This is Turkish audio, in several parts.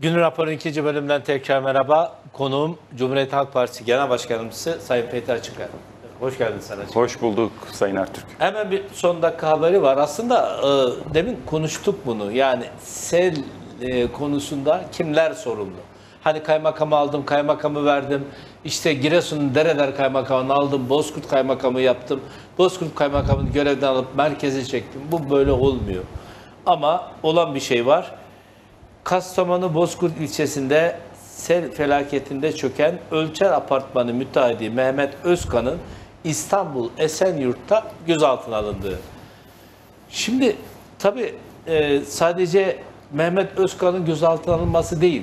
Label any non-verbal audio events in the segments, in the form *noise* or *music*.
Günün raporunun ikinci bölümünden tekrar merhaba. Konuğum Cumhuriyet Halk Partisi Genel Başkanımızı Sayın Fethi Açıkay. Hoş geldin sana. Hoş bulduk Sayın Ertürk. Hemen bir son dakika haberi var. Aslında e, demin konuştuk bunu. Yani sel e, konusunda kimler sorumlu? Hani kaymakamı aldım, kaymakamı verdim. İşte Giresun'un Dereler kaymakamını aldım, Bozkurt kaymakamı yaptım. Bozkurt kaymakamını görevden alıp merkeze çektim. Bu böyle olmuyor. Ama olan bir şey var. Kastamonu Bozkurt ilçesinde sel felaketinde çöken Ölçer Apartmanı müteahhidi Mehmet Özkan'ın İstanbul Esenyurt'ta gözaltına alındığı. Şimdi tabii e, sadece Mehmet Özkan'ın gözaltına alınması değil.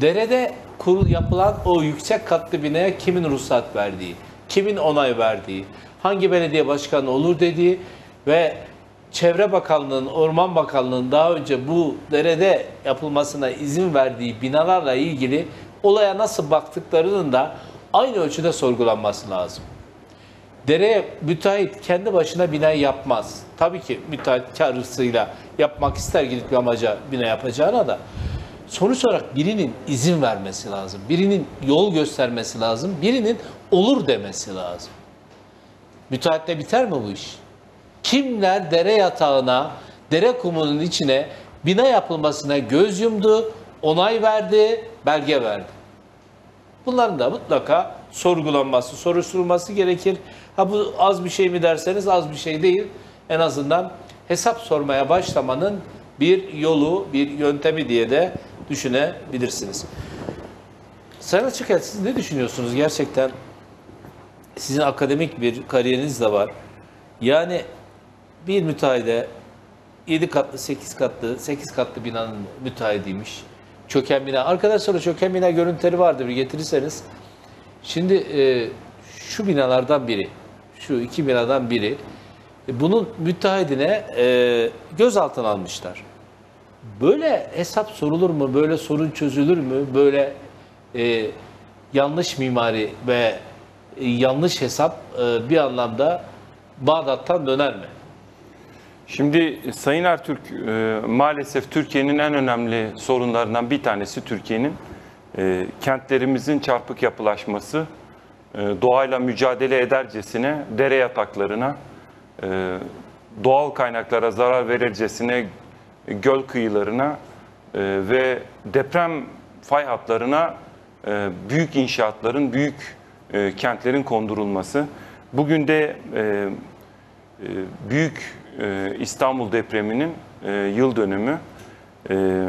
Derede kurul yapılan o yüksek katlı binaya kimin ruhsat verdiği, kimin onay verdiği, hangi belediye başkanı olur dediği ve Çevre Bakanlığı'nın, Orman Bakanlığı'nın daha önce bu derede yapılmasına izin verdiği binalarla ilgili olaya nasıl baktıklarının da aynı ölçüde sorgulanması lazım. Dereye müteahhit kendi başına bina yapmaz. Tabii ki müteahhit kar hırsıyla yapmak ister gidip bir amaca bina yapacağına da sonuç olarak birinin izin vermesi lazım. Birinin yol göstermesi lazım. Birinin olur demesi lazım. Müteahhitle biter mi bu iş? Kimler dere yatağına, dere kumunun içine bina yapılmasına göz yumdu, onay verdi, belge verdi. Bunların da mutlaka sorgulanması, soruşturulması gerekir. Ha bu az bir şey mi derseniz az bir şey değil. En azından hesap sormaya başlamanın bir yolu, bir yöntemi diye de düşünebilirsiniz. Sayın Açıkel siz ne düşünüyorsunuz gerçekten? Sizin akademik bir kariyeriniz de var. Yani bir müteahhide 7 katlı, 8 katlı, 8 katlı binanın müteahhidiymiş. Çöken bina. Arkadaşlar çöken bina görüntüleri vardır bir getirirseniz. Şimdi e, şu binalardan biri, şu iki binadan biri e, bunun müteahhidine e, gözaltına almışlar. Böyle hesap sorulur mu? Böyle sorun çözülür mü? Böyle e, yanlış mimari ve e, yanlış hesap e, bir anlamda Bağdat'tan döner mi? Şimdi Sayın Ertürk e, maalesef Türkiye'nin en önemli sorunlarından bir tanesi Türkiye'nin e, kentlerimizin çarpık yapılaşması, e, doğayla mücadele edercesine dere yataklarına, doğal kaynaklara zarar verircesine göl kıyılarına ve deprem fay hatlarına büyük inşaatların, büyük kentlerin kondurulması. Bugün de e, büyük e, İstanbul depreminin e, yıl dönümü. E,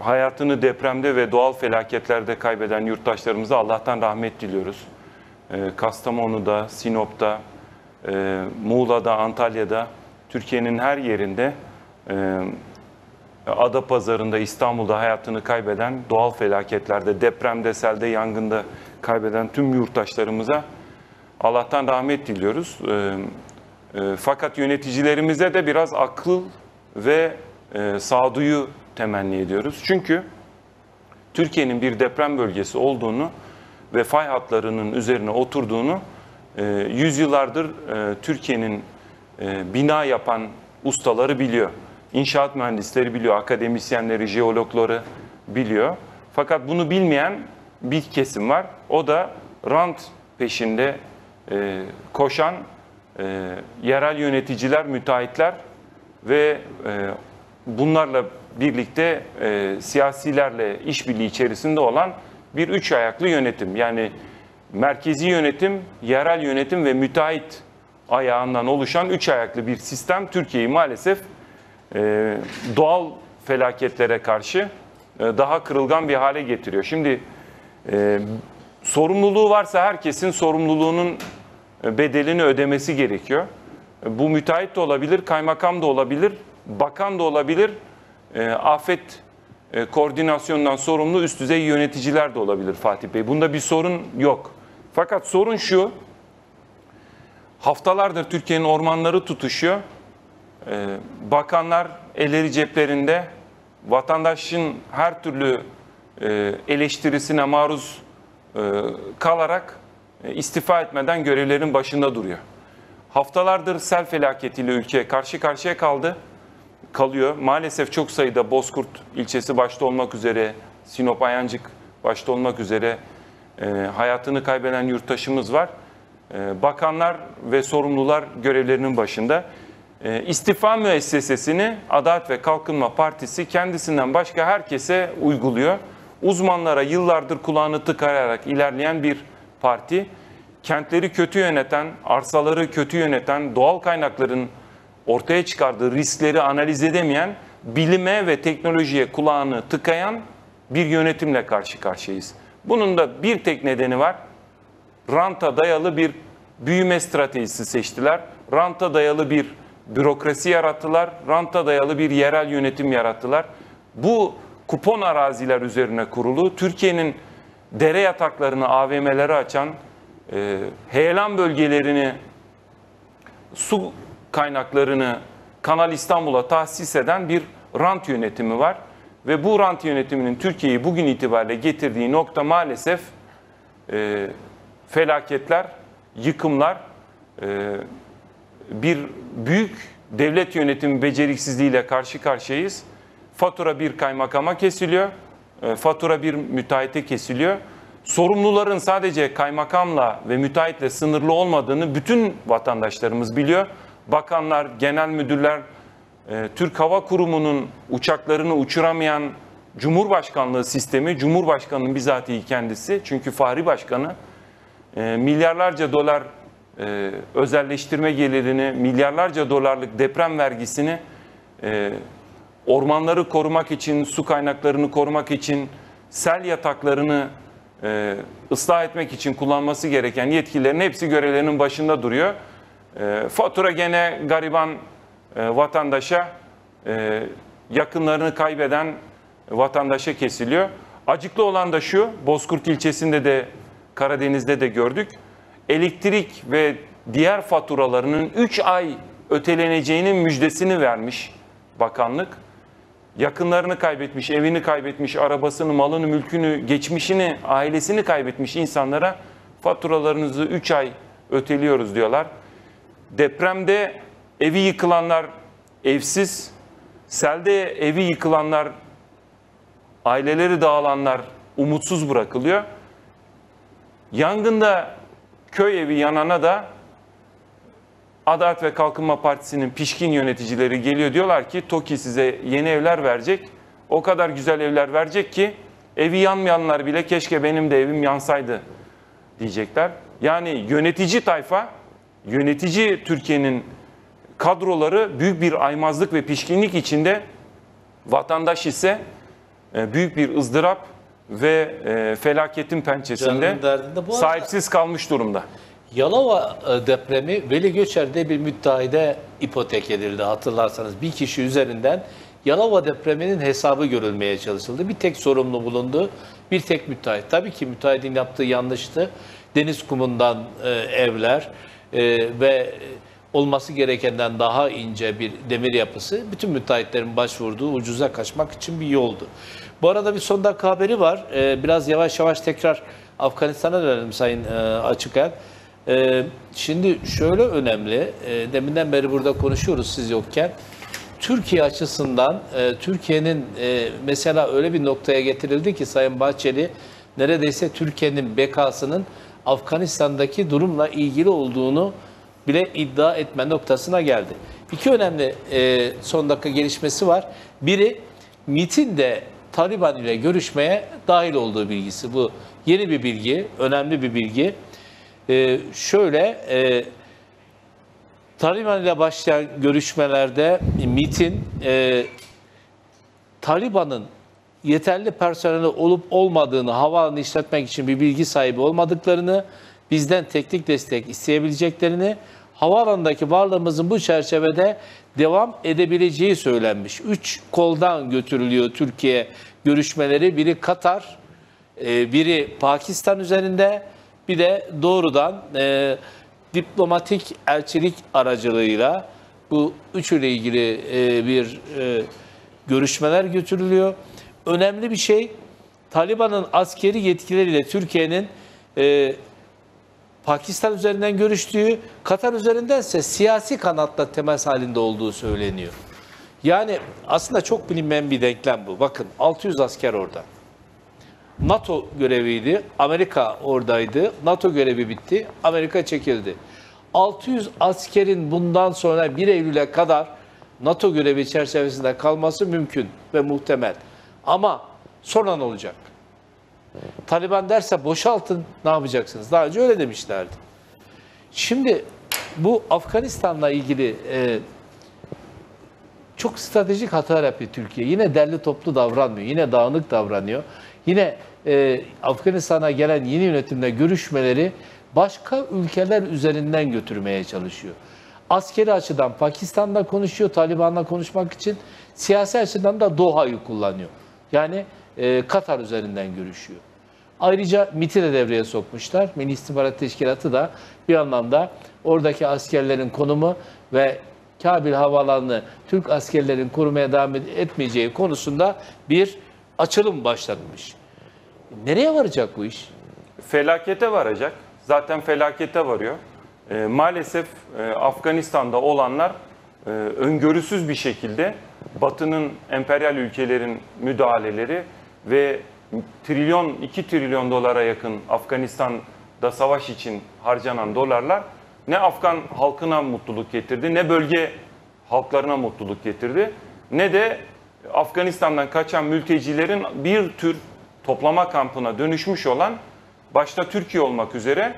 hayatını depremde ve doğal felaketlerde kaybeden yurttaşlarımıza Allah'tan rahmet diliyoruz. Kastamonu'da, Sinop'ta, Muğla'da, Antalya'da, Türkiye'nin her yerinde e, Adapazarı'nda, İstanbul'da hayatını kaybeden, doğal felaketlerde, depremde, selde, yangında kaybeden tüm yurttaşlarımıza Allah'tan rahmet diliyoruz. E, fakat yöneticilerimize de biraz akıl ve e, sağduyu temenni ediyoruz. Çünkü Türkiye'nin bir deprem bölgesi olduğunu ve fay hatlarının üzerine oturduğunu e, yüzyıllardır e, Türkiye'nin e, bina yapan ustaları biliyor. İnşaat mühendisleri biliyor, akademisyenleri, jeologları biliyor. Fakat bunu bilmeyen bir kesim var. O da rant peşinde koşan e, yerel yöneticiler, müteahhitler ve e, bunlarla birlikte e, siyasilerle işbirliği içerisinde olan bir üç ayaklı yönetim. Yani merkezi yönetim, yerel yönetim ve müteahhit ayağından oluşan üç ayaklı bir sistem Türkiye'yi maalesef e, doğal felaketlere karşı e, daha kırılgan bir hale getiriyor. Şimdi e, sorumluluğu varsa herkesin sorumluluğunun bedelini ödemesi gerekiyor. Bu müteahhit de olabilir, kaymakam da olabilir, bakan da olabilir, e, afet e, koordinasyondan sorumlu üst düzey yöneticiler de olabilir Fatih Bey. Bunda bir sorun yok. Fakat sorun şu, haftalardır Türkiye'nin ormanları tutuşuyor. E, bakanlar elleri ceplerinde, vatandaşın her türlü eleştirisine maruz kalarak istifa etmeden görevlerin başında duruyor. Haftalardır sel felaketiyle ülke karşı karşıya kaldı. kalıyor. Maalesef çok sayıda Bozkurt ilçesi başta olmak üzere, Sinop Ayancık başta olmak üzere e, hayatını kaybeden yurttaşımız var. E, bakanlar ve sorumlular görevlerinin başında. E, istifa müessesesini Adalet ve Kalkınma Partisi kendisinden başka herkese uyguluyor. Uzmanlara yıllardır kulağını tıkayarak ilerleyen bir parti. Kentleri kötü yöneten, arsaları kötü yöneten, doğal kaynakların ortaya çıkardığı riskleri analiz edemeyen, bilime ve teknolojiye kulağını tıkayan bir yönetimle karşı karşıyayız. Bunun da bir tek nedeni var. Ranta dayalı bir büyüme stratejisi seçtiler. Ranta dayalı bir bürokrasi yarattılar. Ranta dayalı bir yerel yönetim yarattılar. Bu kupon araziler üzerine kurulu Türkiye'nin dere yataklarını, AVM'leri açan, e, heyelan bölgelerini, su kaynaklarını Kanal İstanbul'a tahsis eden bir rant yönetimi var. Ve bu rant yönetiminin Türkiye'yi bugün itibariyle getirdiği nokta maalesef e, felaketler, yıkımlar, e, bir büyük devlet yönetimi beceriksizliğiyle karşı karşıyayız. Fatura bir kaymakama kesiliyor, fatura bir müteahhite kesiliyor. Sorumluların sadece kaymakamla ve müteahhitle sınırlı olmadığını bütün vatandaşlarımız biliyor. Bakanlar, genel müdürler, e, Türk Hava Kurumu'nun uçaklarını uçuramayan Cumhurbaşkanlığı sistemi, Cumhurbaşkanı'nın bizatihi kendisi çünkü Fahri Başkanı e, milyarlarca dolar e, özelleştirme gelirini, milyarlarca dolarlık deprem vergisini e, ormanları korumak için, su kaynaklarını korumak için, sel yataklarını e, ıslah etmek için kullanması gereken yetkililerin hepsi görevlerinin başında duruyor. E, fatura gene gariban e, vatandaşa, e, yakınlarını kaybeden vatandaşa kesiliyor. Acıklı olan da şu, Bozkurt ilçesinde de Karadeniz'de de gördük. Elektrik ve diğer faturalarının 3 ay öteleneceğinin müjdesini vermiş bakanlık. Yakınlarını kaybetmiş, evini kaybetmiş, arabasını, malını, mülkünü, geçmişini, ailesini kaybetmiş insanlara faturalarınızı 3 ay öteliyoruz diyorlar. Depremde evi yıkılanlar evsiz, selde evi yıkılanlar, aileleri dağılanlar umutsuz bırakılıyor. Yangında köy evi yanana da Adalet ve Kalkınma Partisi'nin pişkin yöneticileri geliyor diyorlar ki TOKİ size yeni evler verecek. O kadar güzel evler verecek ki evi yanmayanlar bile keşke benim de evim yansaydı diyecekler. Yani yönetici tayfa, yönetici Türkiye'nin kadroları büyük bir aymazlık ve pişkinlik içinde vatandaş ise e, büyük bir ızdırap ve e, felaketin pençesinde sahipsiz kalmış durumda. Yalova e, depremi Veli Göçer'de bir müteahhide ipotek edildi hatırlarsanız. Bir kişi üzerinden Yalova depreminin hesabı görülmeye çalışıldı. Bir tek sorumlu bulundu, bir tek müteahhit. Tabii ki müteahhitin yaptığı yanlıştı. Deniz kumundan e, evler e, ve olması gerekenden daha ince bir demir yapısı bütün müteahhitlerin başvurduğu ucuza kaçmak için bir yoldu. Bu arada bir son dakika haberi var. E, biraz yavaş yavaş tekrar Afganistan'a dönelim Sayın e, Açıkel. Ee, şimdi şöyle önemli, e, deminden beri burada konuşuyoruz siz yokken. Türkiye açısından e, Türkiye'nin e, mesela öyle bir noktaya getirildi ki Sayın Bahçeli neredeyse Türkiye'nin bekasının Afganistan'daki durumla ilgili olduğunu bile iddia etme noktasına geldi. İki önemli e, son dakika gelişmesi var. Biri MİT'in de Taliban ile görüşmeye dahil olduğu bilgisi. Bu yeni bir bilgi, önemli bir bilgi. Ee, şöyle, e, Taliban ile başlayan görüşmelerde MİT'in e, Taliban'ın yeterli personeli olup olmadığını, havaalanı işletmek için bir bilgi sahibi olmadıklarını, bizden teknik destek isteyebileceklerini, havaalanındaki varlığımızın bu çerçevede devam edebileceği söylenmiş. Üç koldan götürülüyor Türkiye görüşmeleri. Biri Katar, e, biri Pakistan üzerinde, bir de doğrudan e, diplomatik elçilik aracılığıyla bu üçüyle ilgili e, bir e, görüşmeler götürülüyor. Önemli bir şey Taliban'ın askeri yetkileriyle Türkiye'nin e, Pakistan üzerinden görüştüğü, Katar üzerindense siyasi kanatla temas halinde olduğu söyleniyor. Yani aslında çok bilinmeyen bir denklem bu. Bakın 600 asker orada. NATO göreviydi. Amerika oradaydı. NATO görevi bitti. Amerika çekildi. 600 askerin bundan sonra 1 Eylül'e kadar NATO görevi çerçevesinde kalması mümkün ve muhtemel. Ama sonra ne olacak? Taliban derse boşaltın ne yapacaksınız? Daha önce öyle demişlerdi. Şimdi bu Afganistan'la ilgili e, çok stratejik hata yapıyor Türkiye. Yine derli toplu davranmıyor. Yine dağınık davranıyor. Yine e, Afganistan'a gelen yeni yönetimle görüşmeleri başka ülkeler üzerinden götürmeye çalışıyor. Askeri açıdan Pakistan'la konuşuyor, Taliban'la konuşmak için. Siyasi açıdan da Doha'yı kullanıyor. Yani e, Katar üzerinden görüşüyor. Ayrıca MIT'i de devreye sokmuşlar. Milli İstihbarat Teşkilatı da bir anlamda oradaki askerlerin konumu ve Kabil Havaalanı'nı Türk askerlerin korumaya devam etmeyeceği konusunda bir açılım başlatmış. Nereye varacak bu iş? felakete varacak. Zaten felakete varıyor. E, maalesef e, Afganistan'da olanlar e, öngörüsüz bir şekilde Batı'nın emperyal ülkelerin müdahaleleri ve trilyon 2 trilyon dolara yakın Afganistan'da savaş için harcanan dolarlar ne Afgan halkına mutluluk getirdi ne bölge halklarına mutluluk getirdi ne de Afganistan'dan kaçan mültecilerin bir tür toplama kampına dönüşmüş olan başta Türkiye olmak üzere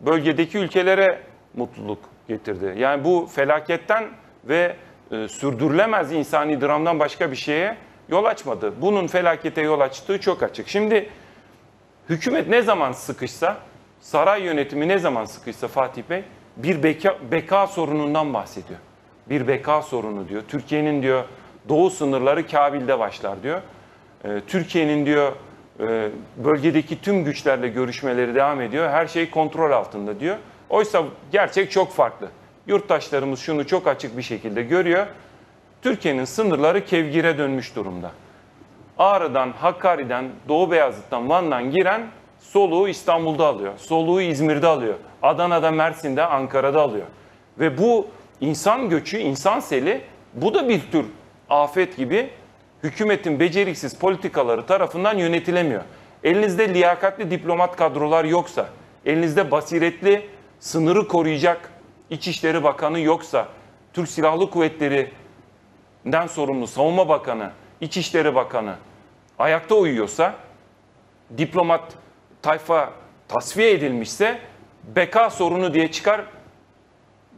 bölgedeki ülkelere mutluluk getirdi. Yani bu felaketten ve e, sürdürülemez insani dramdan başka bir şeye yol açmadı. Bunun felakete yol açtığı çok açık. Şimdi hükümet ne zaman sıkışsa, saray yönetimi ne zaman sıkışsa Fatih Bey bir beka, beka sorunundan bahsediyor. Bir beka sorunu diyor. Türkiye'nin diyor doğu sınırları Kabil'de başlar diyor. Ee, Türkiye'nin diyor e, bölgedeki tüm güçlerle görüşmeleri devam ediyor. Her şey kontrol altında diyor. Oysa gerçek çok farklı. Yurttaşlarımız şunu çok açık bir şekilde görüyor. Türkiye'nin sınırları kevgire dönmüş durumda. Ağrı'dan, Hakkari'den, Doğu Beyazıt'tan, Van'dan giren soluğu İstanbul'da alıyor. Soluğu İzmir'de alıyor. Adana'da, Mersin'de, Ankara'da alıyor. Ve bu insan göçü, insan seli bu da bir tür afet gibi hükümetin beceriksiz politikaları tarafından yönetilemiyor. Elinizde liyakatli diplomat kadrolar yoksa, elinizde basiretli sınırı koruyacak İçişleri Bakanı yoksa, Türk Silahlı Kuvvetleri'nden sorumlu Savunma Bakanı, İçişleri Bakanı ayakta uyuyorsa, diplomat tayfa tasfiye edilmişse beka sorunu diye çıkar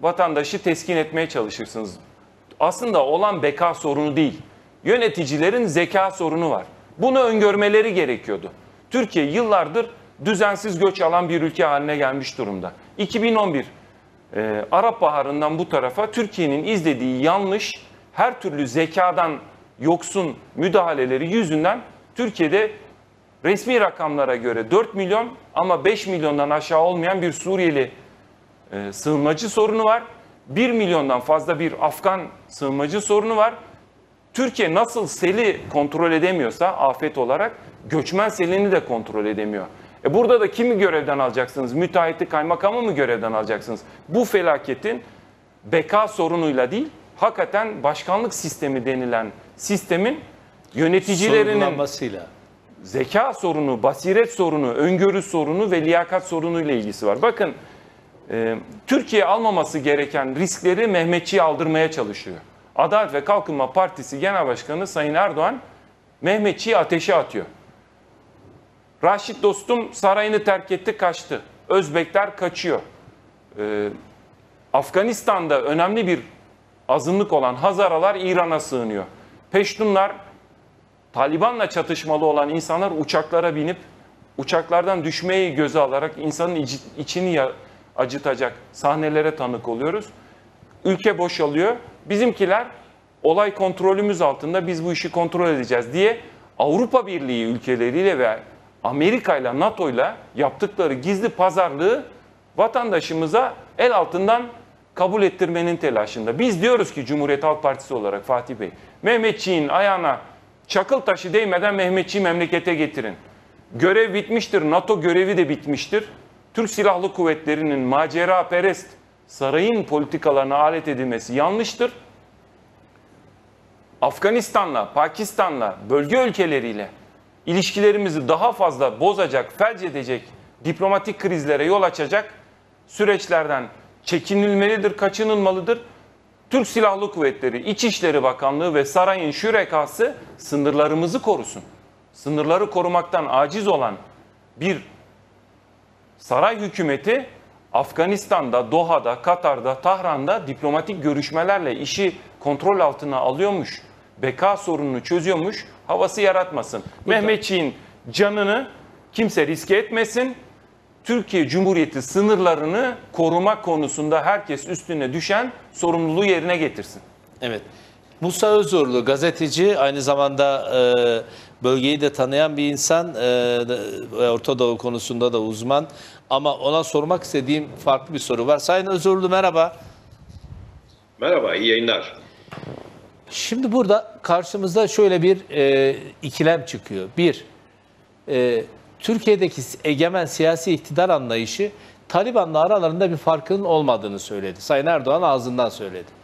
vatandaşı teskin etmeye çalışırsınız. Aslında olan beka sorunu değil. Yöneticilerin zeka sorunu var. Bunu öngörmeleri gerekiyordu. Türkiye yıllardır düzensiz göç alan bir ülke haline gelmiş durumda. 2011 e, Arap Baharı'ndan bu tarafa Türkiye'nin izlediği yanlış, her türlü zekadan yoksun müdahaleleri yüzünden Türkiye'de resmi rakamlara göre 4 milyon ama 5 milyondan aşağı olmayan bir Suriyeli e, sığınmacı sorunu var. 1 milyondan fazla bir Afgan sığınmacı sorunu var. Türkiye nasıl seli kontrol edemiyorsa afet olarak göçmen selini de kontrol edemiyor. E burada da kimi görevden alacaksınız? Müteahhiti kaymakamı mı görevden alacaksınız? Bu felaketin beka sorunuyla değil, hakikaten başkanlık sistemi denilen sistemin yöneticilerinin zeka sorunu, basiret sorunu, öngörü sorunu ve liyakat sorunu ile ilgisi var. Bakın Türkiye almaması gereken riskleri Mehmetçi'ye aldırmaya çalışıyor. Adalet ve Kalkınma Partisi Genel Başkanı Sayın Erdoğan Mehmetçi'yi ateşe atıyor. Raşit dostum sarayını terk etti kaçtı. Özbekler kaçıyor. Ee, Afganistan'da önemli bir azınlık olan Hazaralar İran'a sığınıyor. Peştunlar Taliban'la çatışmalı olan insanlar uçaklara binip uçaklardan düşmeyi göze alarak insanın içini acıtacak sahnelere tanık oluyoruz. Ülke boşalıyor. Bizimkiler olay kontrolümüz altında biz bu işi kontrol edeceğiz diye Avrupa Birliği ülkeleriyle ve Amerika ile NATO ile yaptıkları gizli pazarlığı vatandaşımıza el altından kabul ettirmenin telaşında. Biz diyoruz ki Cumhuriyet Halk Partisi olarak Fatih Bey, Mehmetçiğin ayağına çakıl taşı değmeden Mehmetçiği memlekete getirin. Görev bitmiştir, NATO görevi de bitmiştir. Türk Silahlı Kuvvetleri'nin macera perest sarayın politikalarına alet edilmesi yanlıştır. Afganistan'la, Pakistan'la, bölge ülkeleriyle ilişkilerimizi daha fazla bozacak, felç edecek, diplomatik krizlere yol açacak süreçlerden çekinilmelidir, kaçınılmalıdır. Türk Silahlı Kuvvetleri, İçişleri Bakanlığı ve sarayın şürekası sınırlarımızı korusun. Sınırları korumaktan aciz olan bir saray hükümeti Afganistan'da, Doha'da, Katar'da, Tahran'da diplomatik görüşmelerle işi kontrol altına alıyormuş. Beka sorununu çözüyormuş. Havası yaratmasın. Mehmetçiğin canını kimse riske etmesin. Türkiye Cumhuriyeti sınırlarını korumak konusunda herkes üstüne düşen sorumluluğu yerine getirsin. Evet. Musa Özurlu gazeteci aynı zamanda e, bölgeyi de tanıyan bir insan e, Orta Doğu konusunda da uzman ama ona sormak istediğim farklı bir soru var. Sayın Özurlu merhaba. Merhaba, iyi yayınlar. Şimdi burada karşımızda şöyle bir e, ikilem çıkıyor. Bir, e, Türkiye'deki egemen siyasi iktidar anlayışı Taliban'la aralarında bir farkın olmadığını söyledi. Sayın Erdoğan ağzından söyledi.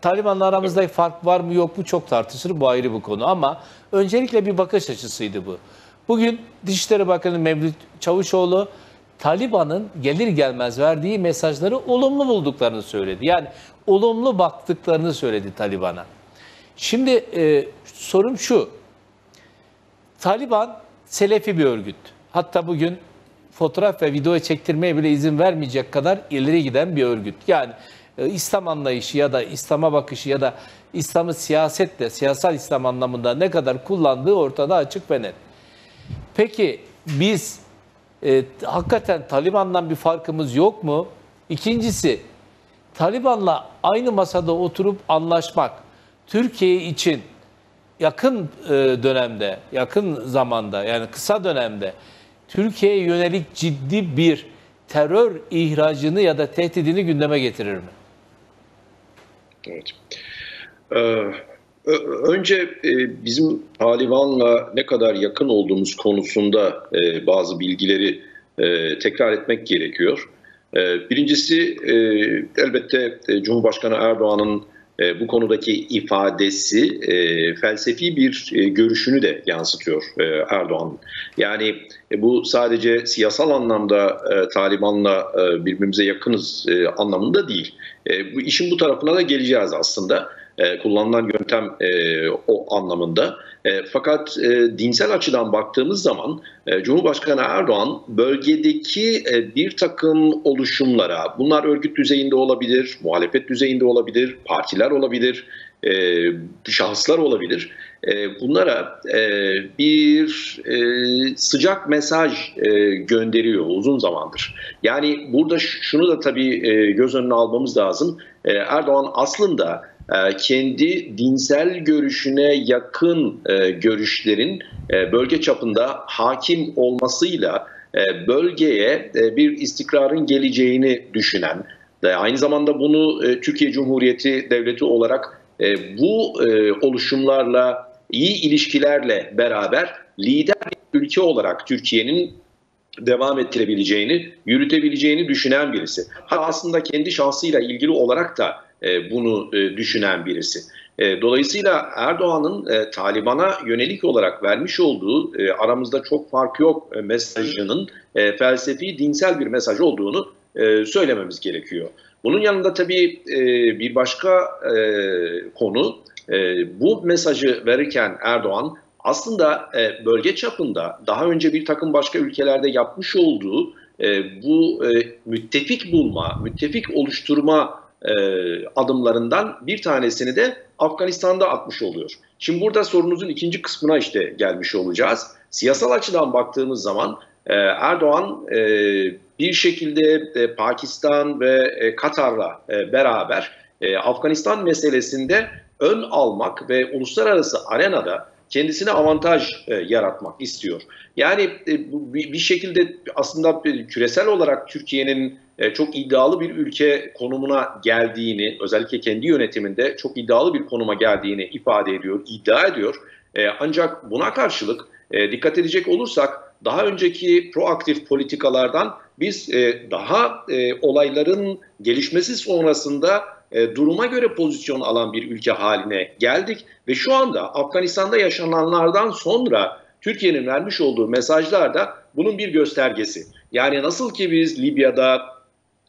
Taliban'la aramızda fark var mı yok mu çok tartışılır. Bu ayrı bir konu ama öncelikle bir bakış açısıydı bu. Bugün Dışişleri Bakanı Mevlüt Çavuşoğlu Taliban'ın gelir gelmez verdiği mesajları olumlu bulduklarını söyledi. Yani olumlu baktıklarını söyledi Taliban'a. Şimdi e, sorum şu. Taliban Selefi bir örgüt. Hatta bugün fotoğraf ve video çektirmeye bile izin vermeyecek kadar ileri giden bir örgüt. Yani İslam anlayışı ya da İslam'a bakışı ya da İslam'ı siyasetle, siyasal İslam anlamında ne kadar kullandığı ortada açık ve net. Peki biz e, hakikaten Taliban'dan bir farkımız yok mu? İkincisi, Taliban'la aynı masada oturup anlaşmak Türkiye için yakın e, dönemde, yakın zamanda yani kısa dönemde Türkiye'ye yönelik ciddi bir terör ihracını ya da tehdidini gündeme getirir mi? Evet. Ee, önce e, bizim Taliban'la ne kadar yakın olduğumuz konusunda e, bazı bilgileri e, tekrar etmek gerekiyor. E, birincisi elbette Cumhurbaşkanı Erdoğan'ın bu konudaki ifadesi e, felsefi bir e, görüşünü de yansıtıyor e, Erdoğan. Yani e, bu sadece siyasal anlamda e, Taliban'la e, birbirimize yakınız e, anlamında değil. E, bu işin bu tarafına da geleceğiz aslında. E, kullanılan yöntem e, o anlamında. E, fakat e, dinsel açıdan baktığımız zaman e, Cumhurbaşkanı Erdoğan bölgedeki e, bir takım oluşumlara, bunlar örgüt düzeyinde olabilir, muhalefet düzeyinde olabilir, partiler olabilir, e, şahıslar olabilir. E, bunlara e, bir e, sıcak mesaj e, gönderiyor uzun zamandır. Yani burada şunu da tabii e, göz önüne almamız lazım. E, Erdoğan aslında kendi dinsel görüşüne yakın e, görüşlerin e, bölge çapında hakim olmasıyla bölgeye bir istikrarın geleceğini düşünen, aynı zamanda bunu Türkiye Cumhuriyeti Devleti olarak bu oluşumlarla iyi ilişkilerle beraber lider bir ülke olarak Türkiye'nin devam ettirebileceğini, yürütebileceğini düşünen birisi. Hatta aslında kendi şahsıyla ilgili olarak da e, bunu e, düşünen birisi. E, dolayısıyla Erdoğan'ın Taliban'a yönelik olarak vermiş olduğu aramızda çok fark yok mesajının felsefi, dinsel bir mesaj olduğunu söylememiz gerekiyor. Bunun yanında tabii bir başka konu bu mesajı verirken Erdoğan aslında bölge çapında daha önce bir takım başka ülkelerde yapmış olduğu bu müttefik bulma, müttefik oluşturma e, adımlarından bir tanesini de Afganistan'da atmış oluyor. Şimdi burada sorunuzun ikinci kısmına işte gelmiş olacağız. Siyasal açıdan baktığımız zaman e, Erdoğan e, bir şekilde e, Pakistan ve e, Katar'la e, beraber e, Afganistan meselesinde ön almak ve uluslararası arenada kendisine avantaj e, yaratmak istiyor. Yani e, bir, şekilde aslında küresel olarak Türkiye'nin e, çok iddialı bir ülke konumuna geldiğini, özellikle kendi yönetiminde çok iddialı bir konuma geldiğini ifade ediyor, iddia ediyor. E, ancak buna karşılık e, dikkat edecek olursak daha önceki proaktif politikalardan biz daha olayların gelişmesi sonrasında e, duruma göre pozisyon alan bir ülke haline geldik ve şu anda Afganistan'da yaşananlardan sonra Türkiye'nin vermiş olduğu mesajlar da bunun bir göstergesi. Yani nasıl ki biz Libya'da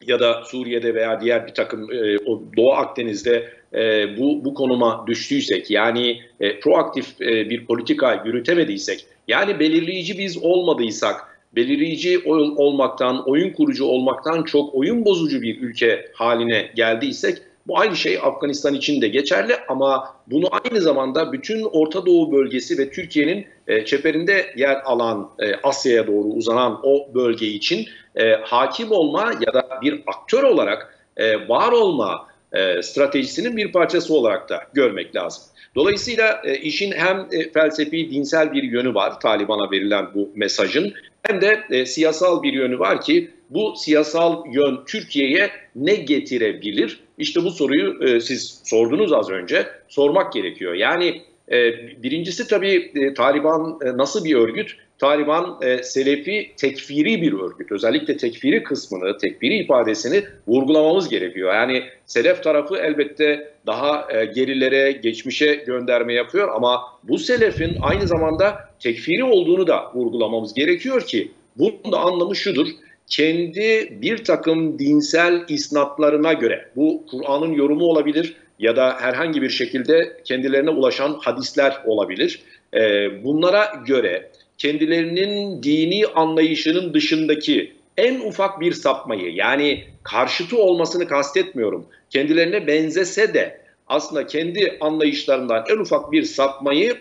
ya da Suriye'de veya diğer bir takım e, o Doğu Akdeniz'de e, bu bu konuma düştüysek yani e, proaktif e, bir politika yürütemediysek yani belirleyici biz olmadıysak belirleyici olmaktan, oyun kurucu olmaktan çok oyun bozucu bir ülke haline geldiysek bu aynı şey Afganistan için de geçerli ama bunu aynı zamanda bütün Orta Doğu bölgesi ve Türkiye'nin e, çeperinde yer alan e, Asya'ya doğru uzanan o bölge için e, hakim olma ya da bir aktör olarak e, var olma e, stratejisinin bir parçası olarak da görmek lazım. Dolayısıyla e, işin hem e, felsefi, dinsel bir yönü var Taliban'a verilen bu mesajın hem de e, siyasal bir yönü var ki bu siyasal yön Türkiye'ye ne getirebilir? İşte bu soruyu e, siz sordunuz az önce. Sormak gerekiyor. Yani e, birincisi tabii e, Taliban e, nasıl bir örgüt? Taliban e, Selefi tekfiri bir örgüt. Özellikle tekfiri kısmını, tekfiri ifadesini vurgulamamız gerekiyor. Yani Selef tarafı elbette daha e, gerilere, geçmişe gönderme yapıyor ama bu Selef'in aynı zamanda tekfiri olduğunu da vurgulamamız gerekiyor ki bunun da anlamı şudur kendi bir takım dinsel isnatlarına göre bu Kur'an'ın yorumu olabilir ya da herhangi bir şekilde kendilerine ulaşan hadisler olabilir. Ee, bunlara göre kendilerinin dini anlayışının dışındaki en ufak bir sapmayı yani karşıtı olmasını kastetmiyorum. Kendilerine benzese de aslında kendi anlayışlarından en ufak bir sapmayı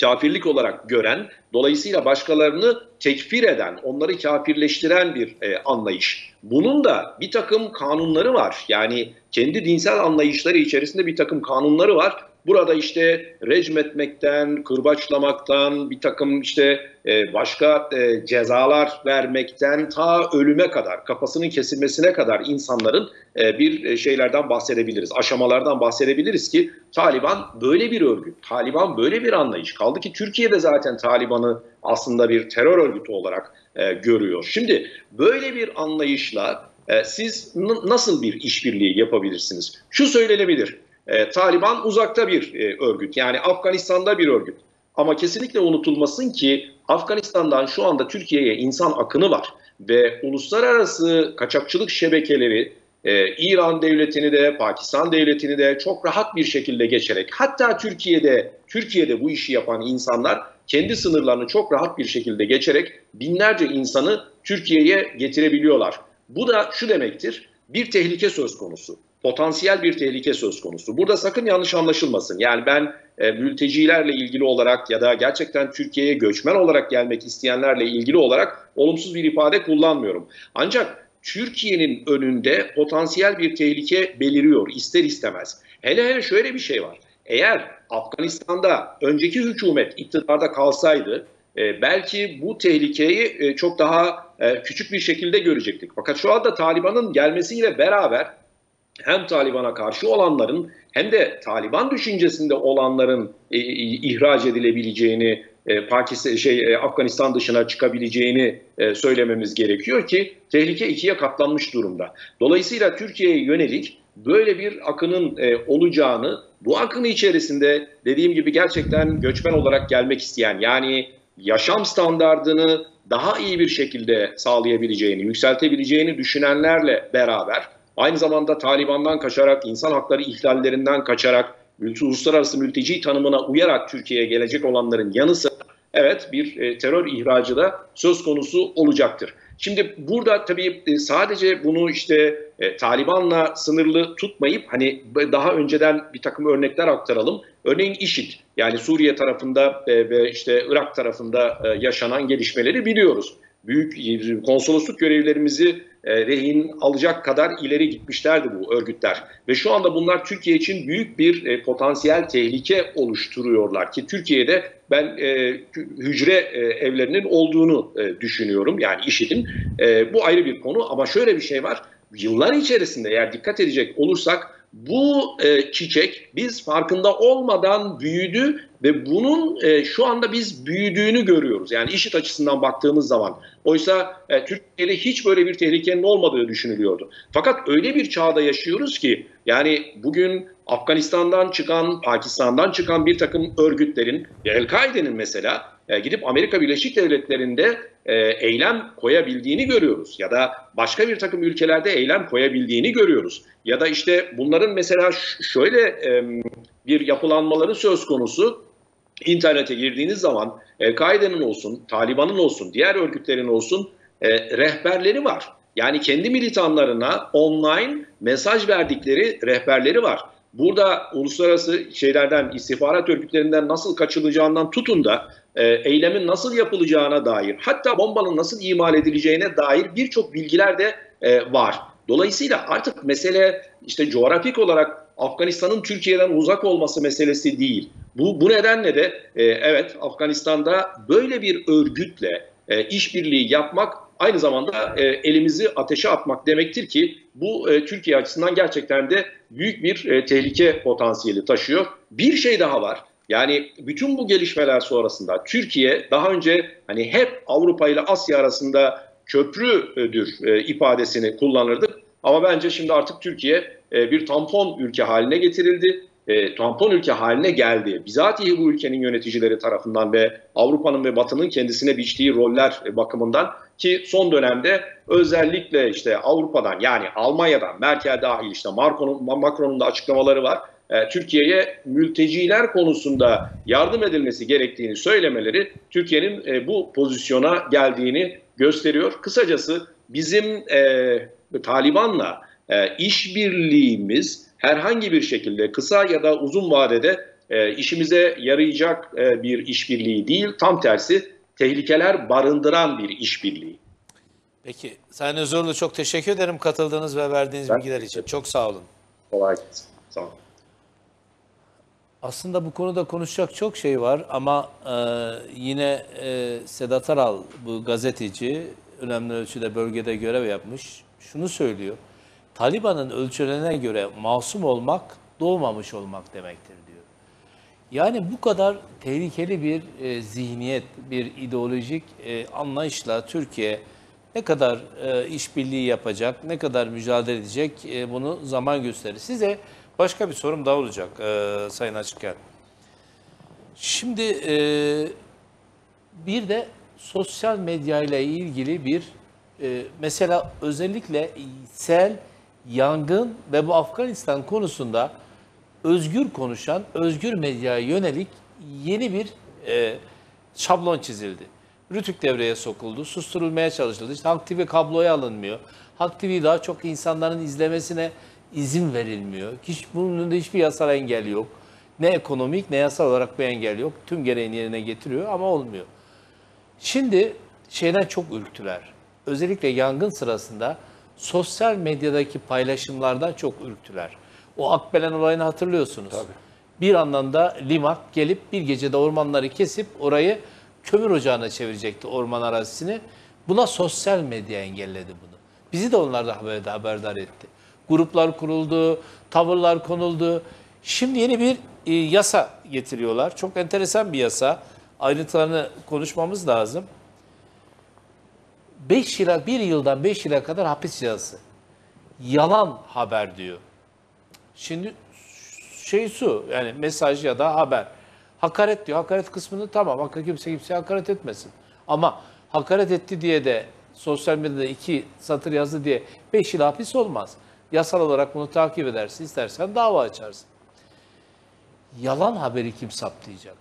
kafirlik olarak gören, dolayısıyla başkalarını tekfir eden, onları kafirleştiren bir e, anlayış. Bunun da bir takım kanunları var. Yani kendi dinsel anlayışları içerisinde bir takım kanunları var Burada işte recmetmekten, kırbaçlamaktan, bir takım işte e, başka e, cezalar vermekten ta ölüme kadar, kafasının kesilmesine kadar insanların e, bir şeylerden bahsedebiliriz. Aşamalardan bahsedebiliriz ki Taliban böyle bir örgüt, Taliban böyle bir anlayış. Kaldı ki Türkiye'de zaten Taliban'ı aslında bir terör örgütü olarak görüyor. Şimdi böyle bir anlayışla siz nasıl bir işbirliği yapabilirsiniz? Şu söylenebilir. E, Taliban uzakta bir e, örgüt yani Afganistan'da bir örgüt. Ama kesinlikle unutulmasın ki Afganistan'dan şu anda Türkiye'ye insan akını var ve uluslararası kaçakçılık şebekeleri e, İran devletini de Pakistan devletini de çok rahat bir şekilde geçerek hatta Türkiye'de Türkiye'de bu işi yapan insanlar kendi sınırlarını çok rahat bir şekilde geçerek binlerce insanı Türkiye'ye getirebiliyorlar. Bu da şu demektir. Bir tehlike söz konusu potansiyel bir tehlike söz konusu. Burada sakın yanlış anlaşılmasın. Yani ben e, mültecilerle ilgili olarak ya da gerçekten Türkiye'ye göçmen olarak gelmek isteyenlerle ilgili olarak olumsuz bir ifade kullanmıyorum. Ancak Türkiye'nin önünde potansiyel bir tehlike beliriyor ister istemez. Hele hele şöyle bir şey var. Eğer Afganistan'da önceki hükümet iktidarda kalsaydı e, belki bu tehlikeyi e, çok daha e, küçük bir şekilde görecektik. Fakat şu anda Taliban'ın gelmesiyle beraber hem Taliban'a karşı olanların hem de Taliban düşüncesinde olanların e, ihraç edilebileceğini, e, Pakistan şey e, Afganistan dışına çıkabileceğini e, söylememiz gerekiyor ki tehlike ikiye katlanmış durumda. Dolayısıyla Türkiye'ye yönelik böyle bir akının e, olacağını, bu akın içerisinde dediğim gibi gerçekten göçmen olarak gelmek isteyen yani yaşam standardını daha iyi bir şekilde sağlayabileceğini, yükseltebileceğini düşünenlerle beraber Aynı zamanda Taliban'dan kaçarak, insan hakları ihlallerinden kaçarak, uluslararası mülteci tanımına uyarak Türkiye'ye gelecek olanların yanı sıra evet bir e, terör ihracı da söz konusu olacaktır. Şimdi burada tabii e, sadece bunu işte e, Taliban'la sınırlı tutmayıp hani daha önceden bir takım örnekler aktaralım. Örneğin IŞİD yani Suriye tarafında ve işte Irak tarafında yaşanan gelişmeleri biliyoruz. Büyük konsolosluk görevlerimizi e, rehin alacak kadar ileri gitmişlerdi bu örgütler. Ve şu anda bunlar Türkiye için büyük bir e, potansiyel tehlike oluşturuyorlar ki Türkiye'de ben e, hücre e, evlerinin olduğunu e, düşünüyorum. Yani IŞİD'in e, bu ayrı bir konu ama şöyle bir şey var. Yıllar içerisinde eğer dikkat edecek olursak bu e, çiçek biz farkında olmadan büyüdü ve bunun e, şu anda biz büyüdüğünü görüyoruz. Yani işit açısından baktığımız zaman. Oysa e, Türkiye'de hiç böyle bir tehlikenin olmadığı düşünülüyordu. Fakat öyle bir çağda yaşıyoruz ki yani bugün Afganistan'dan çıkan, Pakistan'dan çıkan bir takım örgütlerin, El-Kaide'nin mesela e, gidip Amerika Birleşik Devletleri'nde e, eylem koyabildiğini görüyoruz. Ya da başka bir takım ülkelerde eylem koyabildiğini görüyoruz. Ya da işte bunların mesela şöyle e, bir yapılanmaları söz konusu. İnternete girdiğiniz zaman El-Kaide'nin olsun, Taliban'ın olsun, diğer örgütlerin olsun e, rehberleri var. Yani kendi militanlarına online mesaj verdikleri rehberleri var. Burada uluslararası şeylerden, istihbarat örgütlerinden nasıl kaçılacağından tutun da e, eylemin nasıl yapılacağına dair, hatta bombanın nasıl imal edileceğine dair birçok bilgiler de e, var. Dolayısıyla artık mesele işte coğrafik olarak Afganistan'ın Türkiye'den uzak olması meselesi değil. Bu, bu nedenle de e, evet Afganistan'da böyle bir örgütle e, işbirliği yapmak aynı zamanda e, elimizi ateşe atmak demektir ki bu e, Türkiye açısından gerçekten de büyük bir e, tehlike potansiyeli taşıyor. Bir şey daha var. Yani bütün bu gelişmeler sonrasında Türkiye daha önce hani hep Avrupa ile Asya arasında köprüdür e, ifadesini kullanırdık. Ama bence şimdi artık Türkiye e, bir tampon ülke haline getirildi. E, tampon ülke haline geldi. Bizatihi bu ülkenin yöneticileri tarafından ve Avrupa'nın ve Batı'nın kendisine biçtiği roller e, bakımından ki son dönemde özellikle işte Avrupa'dan yani Almanya'dan Merkel dahil işte Macron'un da açıklamaları var. E, Türkiye'ye mülteciler konusunda yardım edilmesi gerektiğini söylemeleri Türkiye'nin e, bu pozisyona geldiğini gösteriyor. Kısacası bizim e, Taliban'la işbirliğimiz herhangi bir şekilde kısa ya da uzun vadede işimize yarayacak bir işbirliği değil, tam tersi tehlikeler barındıran bir işbirliği. Peki Sayın Özorlu çok teşekkür ederim katıldığınız ve verdiğiniz Ben bilgiler için. Çok sağ olun. Kolay gelsin. Sağ olun. Aslında bu konuda konuşacak çok şey var ama e, yine e, Sedat Aral bu gazeteci önemli ölçüde bölgede görev yapmış. Şunu söylüyor. Taliban'ın ölçülerine göre masum olmak doğmamış olmak demektir diyor. Yani bu kadar tehlikeli bir e, zihniyet, bir ideolojik e, anlayışla Türkiye ne kadar e, işbirliği yapacak, ne kadar mücadele edecek e, bunu zaman gösterir. Size başka bir sorum daha olacak e, Sayın Açıker. Şimdi e, bir de sosyal medya ile ilgili bir e, mesela özellikle sel, yangın ve bu Afganistan konusunda özgür konuşan, özgür medyaya yönelik yeni bir e, şablon çizildi. Rütük devreye sokuldu, susturulmaya çalışıldı. İşte Halk TV kabloya alınmıyor. Halk TV daha çok insanların izlemesine izin verilmiyor. Hiç, bunun önünde hiçbir yasal engel yok. Ne ekonomik ne yasal olarak bir engel yok. Tüm gereğini yerine getiriyor ama olmuyor. Şimdi şeyden çok ürktüler. Özellikle yangın sırasında sosyal medyadaki paylaşımlardan çok ürktüler. O Akbelen olayını hatırlıyorsunuz. Bir anlamda Limak gelip bir gecede ormanları kesip orayı kömür ocağına çevirecekti orman arazisini. Buna sosyal medya engelledi bunu. Bizi de onlar da haberdar, haberdar etti. Gruplar kuruldu, tavırlar konuldu. Şimdi yeni bir e, yasa getiriyorlar. Çok enteresan bir yasa. Ayrıntılarını konuşmamız lazım. 5 yıla, 1 yıldan 5 yıla kadar hapis cezası. Yalan haber diyor. Şimdi şey su yani mesaj ya da haber. Hakaret diyor. Hakaret kısmını tamam. Hakka kimse kimseye hakaret etmesin. Ama hakaret etti diye de sosyal medyada iki satır yazdı diye 5 yıl hapis olmaz. Yasal olarak bunu takip edersin. istersen dava açarsın. Yalan haberi kim saptayacak?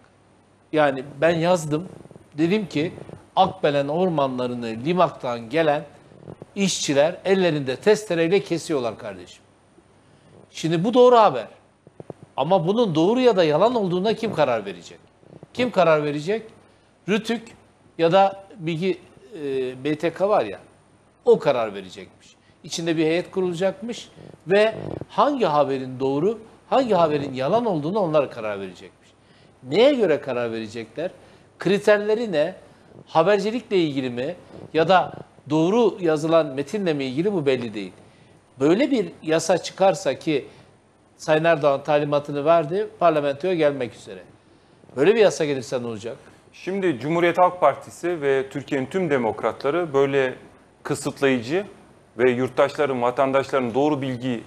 Yani ben yazdım. Dedim ki Akbelen ormanlarını Limak'tan gelen işçiler ellerinde testereyle kesiyorlar kardeşim. Şimdi bu doğru haber. Ama bunun doğru ya da yalan olduğuna kim karar verecek? Kim karar verecek? Rütük ya da bilgi e, BTK var ya o karar verecekmiş. İçinde bir heyet kurulacakmış ve hangi haberin doğru, hangi haberin yalan olduğunu onlar karar verecekmiş. Neye göre karar verecekler? Kriterleri ne? Habercilikle ilgili mi? Ya da doğru yazılan metinle mi ilgili bu belli değil. Böyle bir yasa çıkarsa ki Sayın Erdoğan talimatını verdi. Parlamentoya gelmek üzere. Böyle bir yasa gelirse ne olacak? Şimdi Cumhuriyet Halk Partisi ve Türkiye'nin tüm demokratları böyle kısıtlayıcı ve yurttaşların, vatandaşların doğru bilgi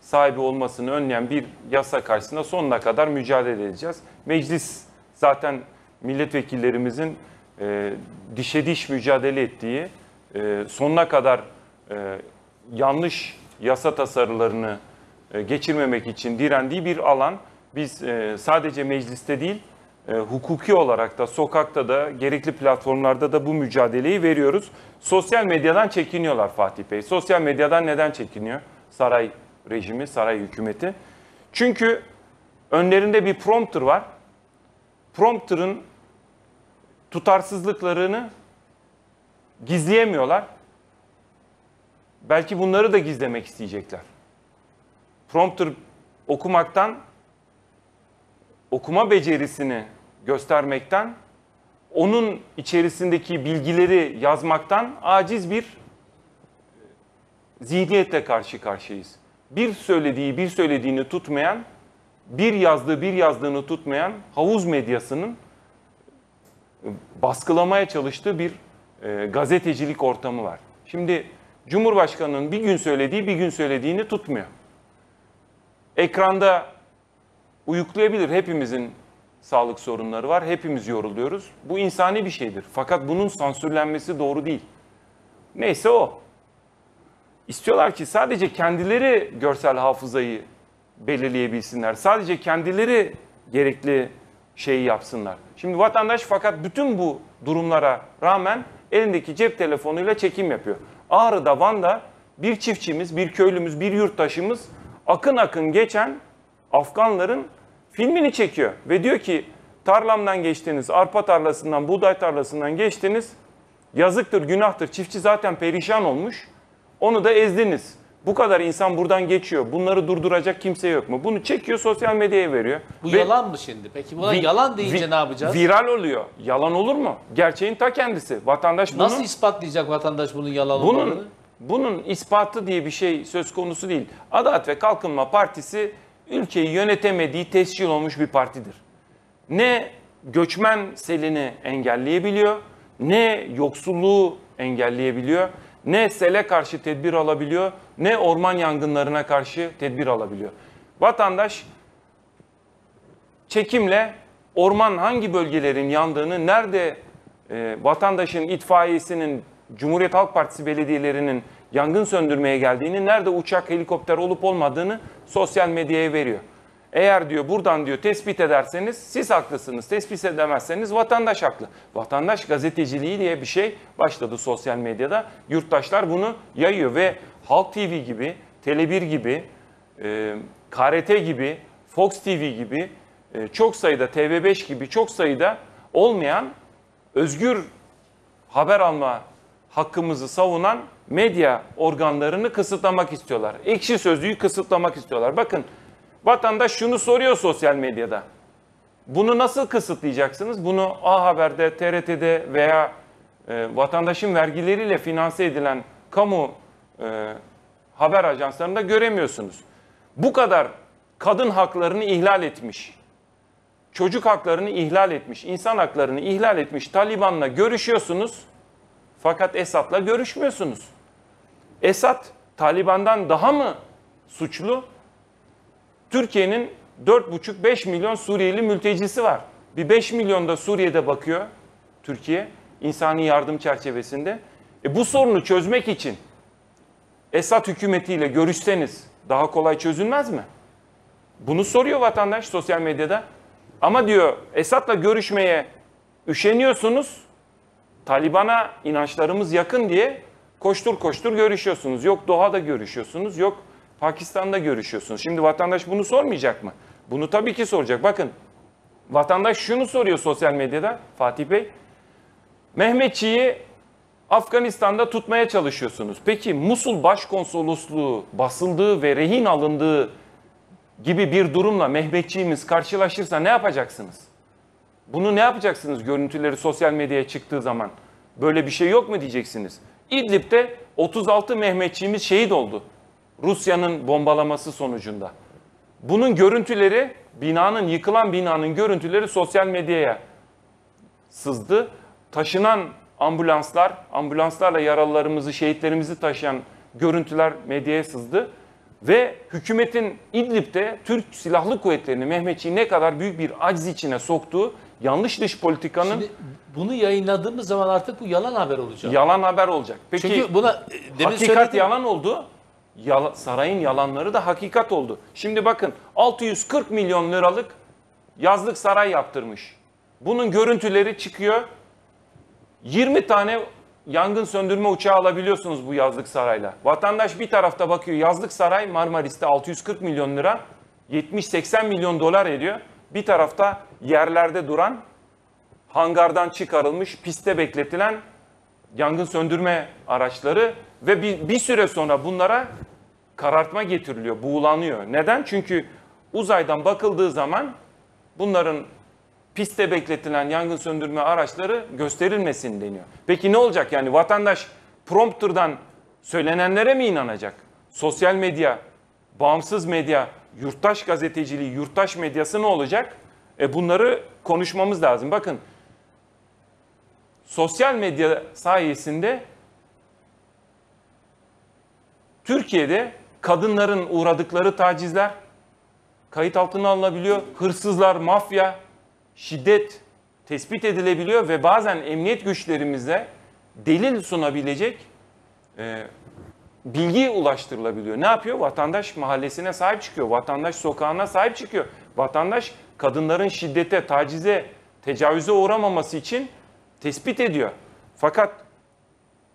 sahibi olmasını önleyen bir yasa karşısında sonuna kadar mücadele edeceğiz. Meclis zaten milletvekillerimizin e, dişe diş mücadele ettiği, e, sonuna kadar e, yanlış yasa tasarılarını e, geçirmemek için direndiği bir alan. Biz e, sadece mecliste değil, e, hukuki olarak da sokakta da gerekli platformlarda da bu mücadeleyi veriyoruz. Sosyal medyadan çekiniyorlar Fatih Bey. Sosyal medyadan neden çekiniyor? Saray rejimi, saray hükümeti. Çünkü önlerinde bir prompter var. Prompter'ın tutarsızlıklarını gizleyemiyorlar. Belki bunları da gizlemek isteyecekler. Prompter okumaktan, okuma becerisini göstermekten, onun içerisindeki bilgileri yazmaktan aciz bir zihniyetle karşı karşıyayız. Bir söylediği bir söylediğini tutmayan, bir yazdığı bir yazdığını tutmayan havuz medyasının baskılamaya çalıştığı bir e, gazetecilik ortamı var. Şimdi Cumhurbaşkanı'nın bir gün söylediği bir gün söylediğini tutmuyor. Ekranda uyuklayabilir. Hepimizin sağlık sorunları var. Hepimiz yoruluyoruz. Bu insani bir şeydir. Fakat bunun sansürlenmesi doğru değil. Neyse o. İstiyorlar ki sadece kendileri görsel hafızayı belirleyebilsinler. Sadece kendileri gerekli şeyi yapsınlar. Şimdi vatandaş fakat bütün bu durumlara rağmen elindeki cep telefonuyla çekim yapıyor. Ağrı'da, Van'da bir çiftçimiz, bir köylümüz, bir yurttaşımız akın akın geçen Afganların filmini çekiyor. Ve diyor ki tarlamdan geçtiniz, arpa tarlasından, buğday tarlasından geçtiniz. Yazıktır, günahtır. Çiftçi zaten perişan olmuş. Onu da ezdiniz. Bu kadar insan buradan geçiyor. Bunları durduracak kimse yok mu? Bunu çekiyor, sosyal medyaya veriyor. Bu Ve- yalan mı şimdi? Peki buna Vi- yalan deyince vi- ne yapacağız? Viral oluyor. Yalan olur mu? Gerçeğin ta kendisi. Vatandaş bunu Nasıl ispatlayacak vatandaş bunun yalan bunun olmadığını? bunun ispatı diye bir şey söz konusu değil. Adalet ve Kalkınma Partisi ülkeyi yönetemediği tescil olmuş bir partidir. Ne göçmen selini engelleyebiliyor, ne yoksulluğu engelleyebiliyor, ne sele karşı tedbir alabiliyor, ne orman yangınlarına karşı tedbir alabiliyor. Vatandaş çekimle orman hangi bölgelerin yandığını, nerede e, vatandaşın itfaiyesinin, Cumhuriyet Halk Partisi belediyelerinin yangın söndürmeye geldiğini, nerede uçak, helikopter olup olmadığını sosyal medyaya veriyor. Eğer diyor buradan diyor tespit ederseniz siz haklısınız. Tespit edemezseniz vatandaş haklı. Vatandaş gazeteciliği diye bir şey başladı sosyal medyada. Yurttaşlar bunu yayıyor ve Halk TV gibi, Tele1 gibi, e, KRT gibi, Fox TV gibi e, çok sayıda TV5 gibi çok sayıda olmayan özgür haber alma hakkımızı savunan medya organlarını kısıtlamak istiyorlar. Ekşi sözlüğü kısıtlamak istiyorlar. Bakın vatandaş şunu soruyor sosyal medyada. Bunu nasıl kısıtlayacaksınız? Bunu A Haber'de, TRT'de veya e, vatandaşın vergileriyle finanse edilen kamu e, haber ajanslarında göremiyorsunuz. Bu kadar kadın haklarını ihlal etmiş, çocuk haklarını ihlal etmiş, insan haklarını ihlal etmiş Taliban'la görüşüyorsunuz fakat Esad'la görüşmüyorsunuz. Esad Taliban'dan daha mı suçlu? Türkiye'nin 4,5-5 milyon Suriyeli mültecisi var. Bir 5 milyon da Suriye'de bakıyor Türkiye insani yardım çerçevesinde. E bu sorunu çözmek için Esad hükümetiyle görüşseniz daha kolay çözülmez mi? Bunu soruyor vatandaş sosyal medyada. Ama diyor Esad'la görüşmeye üşeniyorsunuz. Taliban'a inançlarımız yakın diye koştur koştur görüşüyorsunuz. Yok Doha'da görüşüyorsunuz, yok Pakistan'da görüşüyorsunuz. Şimdi vatandaş bunu sormayacak mı? Bunu tabii ki soracak. Bakın vatandaş şunu soruyor sosyal medyada Fatih Bey. Mehmetçiği Afganistan'da tutmaya çalışıyorsunuz. Peki Musul Başkonsolosluğu basıldığı ve rehin alındığı gibi bir durumla Mehmetçiğimiz karşılaşırsa ne yapacaksınız? Bunu ne yapacaksınız görüntüleri sosyal medyaya çıktığı zaman? Böyle bir şey yok mu diyeceksiniz. İdlib'de 36 Mehmetçiğimiz şehit oldu. Rusya'nın bombalaması sonucunda. Bunun görüntüleri, binanın, yıkılan binanın görüntüleri sosyal medyaya sızdı. Taşınan ambulanslar, ambulanslarla yaralılarımızı, şehitlerimizi taşıyan görüntüler medyaya sızdı. Ve hükümetin İdlib'de Türk Silahlı Kuvvetleri'ni Mehmetçiği ne kadar büyük bir aciz içine soktuğu yanlış dış politikanın Şimdi bunu yayınladığımız zaman artık bu yalan haber olacak. yalan haber olacak. Peki Çünkü buna e, demin hakikat söyledim. yalan oldu. Yala- sarayın yalanları da hakikat oldu. Şimdi bakın 640 milyon liralık yazlık saray yaptırmış. Bunun görüntüleri çıkıyor. 20 tane yangın söndürme uçağı alabiliyorsunuz bu yazlık sarayla. Vatandaş bir tarafta bakıyor yazlık saray Marmaris'te 640 milyon lira 70-80 milyon dolar ediyor. Bir tarafta yerlerde duran hangardan çıkarılmış piste bekletilen yangın söndürme araçları ve bir, bir süre sonra bunlara karartma getiriliyor, buğulanıyor. Neden? Çünkü uzaydan bakıldığı zaman bunların piste bekletilen yangın söndürme araçları gösterilmesin deniyor. Peki ne olacak yani vatandaş prompterdan söylenenlere mi inanacak? Sosyal medya, bağımsız medya, yurttaş gazeteciliği, yurttaş medyası ne olacak? E bunları konuşmamız lazım. Bakın sosyal medya sayesinde Türkiye'de kadınların uğradıkları tacizler kayıt altına alınabiliyor. Hırsızlar, mafya, şiddet tespit edilebiliyor ve bazen emniyet güçlerimize delil sunabilecek e, bilgi ulaştırılabiliyor. Ne yapıyor? Vatandaş mahallesine sahip çıkıyor. Vatandaş sokağına sahip çıkıyor. Vatandaş kadınların şiddete, tacize, tecavüze uğramaması için tespit ediyor. Fakat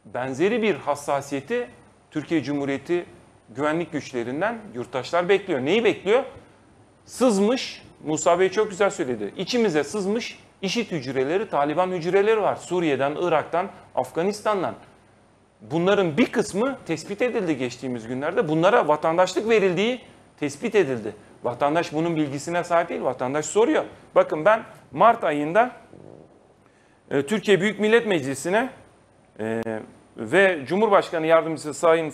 benzeri bir hassasiyeti Türkiye Cumhuriyeti güvenlik güçlerinden yurttaşlar bekliyor. Neyi bekliyor? Sızmış, Musa Bey çok güzel söyledi. İçimize sızmış işit hücreleri, Taliban hücreleri var. Suriye'den, Irak'tan, Afganistan'dan. Bunların bir kısmı tespit edildi geçtiğimiz günlerde. Bunlara vatandaşlık verildiği tespit edildi. Vatandaş bunun bilgisine sahip değil. Vatandaş soruyor. Bakın ben Mart ayında e, Türkiye Büyük Millet Meclisi'ne e, ve Cumhurbaşkanı Yardımcısı Sayın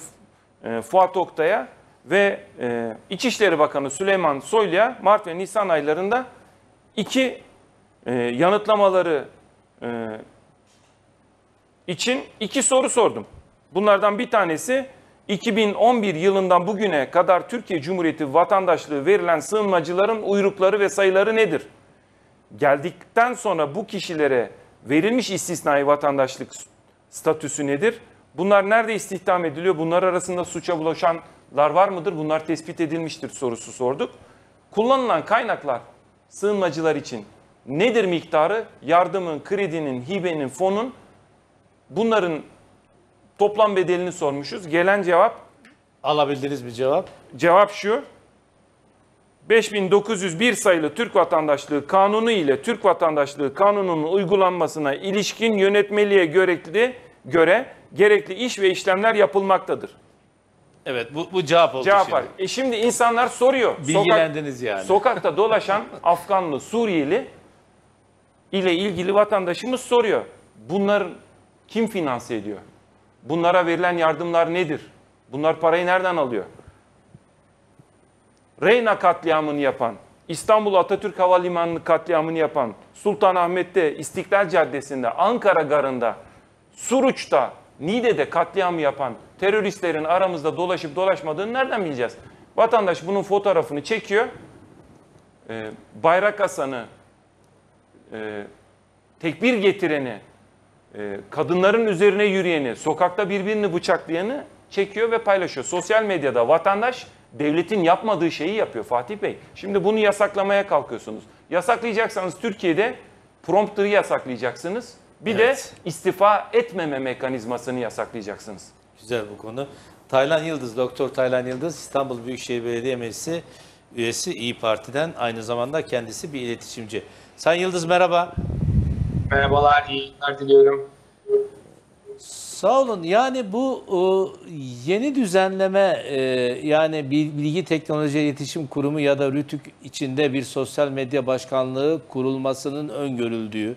e, Fuat Oktay'a ve e, İçişleri Bakanı Süleyman Soylu'ya Mart ve Nisan aylarında iki e, yanıtlamaları e, için iki soru sordum. Bunlardan bir tanesi 2011 yılından bugüne kadar Türkiye Cumhuriyeti vatandaşlığı verilen sığınmacıların uyrukları ve sayıları nedir? Geldikten sonra bu kişilere verilmiş istisnai vatandaşlık statüsü nedir? Bunlar nerede istihdam ediliyor? Bunlar arasında suça bulaşanlar var mıdır? Bunlar tespit edilmiştir sorusu sorduk. Kullanılan kaynaklar sığınmacılar için nedir miktarı? Yardımın, kredinin, hibenin, fonun bunların toplam bedelini sormuşuz. Gelen cevap Alabildiniz bir cevap. Cevap şu. 5901 sayılı Türk Vatandaşlığı Kanunu ile Türk Vatandaşlığı Kanunu'nun uygulanmasına ilişkin yönetmeliğe gerekli göre gerekli iş ve işlemler yapılmaktadır. Evet bu, bu cevap oldu Cevap şimdi. var. E şimdi insanlar soruyor. Bilgilendiniz yani. Sokakta dolaşan *laughs* Afganlı, Suriyeli ile ilgili vatandaşımız soruyor. Bunlar kim finanse ediyor? Bunlara verilen yardımlar nedir? Bunlar parayı nereden alıyor? Reyna katliamını yapan, İstanbul Atatürk Havalimanı'nın katliamını yapan, Sultanahmet'te, İstiklal Caddesi'nde, Ankara Garı'nda, Suruç'ta, Niğde'de katliamı yapan teröristlerin aramızda dolaşıp dolaşmadığını nereden bileceğiz? Vatandaş bunun fotoğrafını çekiyor, e, bayrak asanı, e, tekbir getireni, kadınların üzerine yürüyeni, sokakta birbirini bıçaklayanı çekiyor ve paylaşıyor. Sosyal medyada vatandaş devletin yapmadığı şeyi yapıyor Fatih Bey. Şimdi bunu yasaklamaya kalkıyorsunuz. Yasaklayacaksanız Türkiye'de prompter'ı yasaklayacaksınız. Bir Evet. de istifa etmeme mekanizmasını yasaklayacaksınız. Güzel bu konu. Taylan Yıldız, Doktor Taylan Yıldız İstanbul Büyükşehir Belediye Meclisi üyesi İyi Parti'den aynı zamanda kendisi bir iletişimci. Sayın Yıldız merhaba. Merhabalar, iyi yayınlar diliyorum. Sağ olun. Yani bu e, yeni düzenleme e, yani Bil- Bilgi Teknoloji İletişim Kurumu ya da RÜTÜK içinde bir sosyal medya başkanlığı kurulmasının öngörüldüğü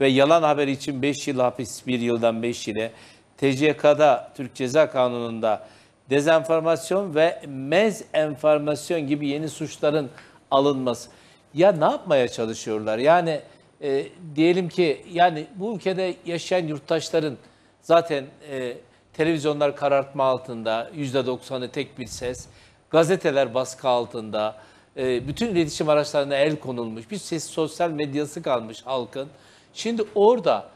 ve yalan haber için 5 yıl hapis 1 yıldan 5 ile TCK'da Türk Ceza Kanunu'nda dezenformasyon ve mezenformasyon gibi yeni suçların alınması. Ya ne yapmaya çalışıyorlar? Yani e, diyelim ki yani bu ülkede yaşayan yurttaşların zaten e, televizyonlar karartma altında, %90'ı tek bir ses, gazeteler baskı altında, e, bütün iletişim araçlarına el konulmuş, bir ses sosyal medyası kalmış halkın. Şimdi orada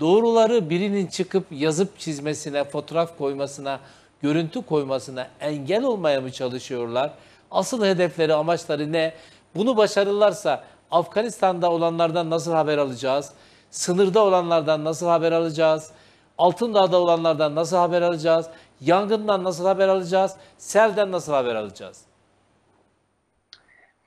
doğruları birinin çıkıp yazıp çizmesine, fotoğraf koymasına, görüntü koymasına engel olmaya mı çalışıyorlar? Asıl hedefleri, amaçları ne? Bunu başarırlarsa Afganistan'da olanlardan nasıl haber alacağız? Sınırda olanlardan nasıl haber alacağız? Altındağ'da olanlardan nasıl haber alacağız? Yangından nasıl haber alacağız? Selden nasıl haber alacağız?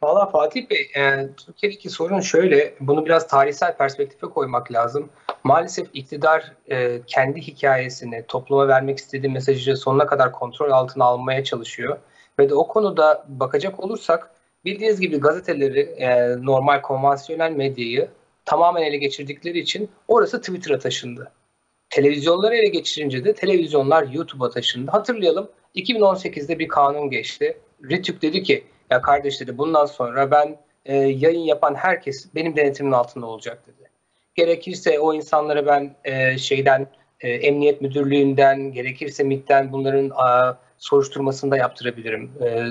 Valla Fatih Bey, e, Türkiye'deki sorun şöyle, bunu biraz tarihsel perspektife koymak lazım. Maalesef iktidar e, kendi hikayesini, topluma vermek istediği mesajı sonuna kadar kontrol altına almaya çalışıyor. Ve de o konuda bakacak olursak, bildiğiniz gibi gazeteleri, e, normal konvansiyonel medyayı tamamen ele geçirdikleri için orası Twitter'a taşındı. Televizyonları ele geçirince de televizyonlar YouTube'a taşındı. Hatırlayalım 2018'de bir kanun geçti. Ritük dedi ki ya kardeş dedi bundan sonra ben e, yayın yapan herkes benim denetimin altında olacak dedi. Gerekirse o insanlara ben e, şeyden e, emniyet müdürlüğünden gerekirse MİT'ten bunların a, soruşturmasını da yaptırabilirim. E,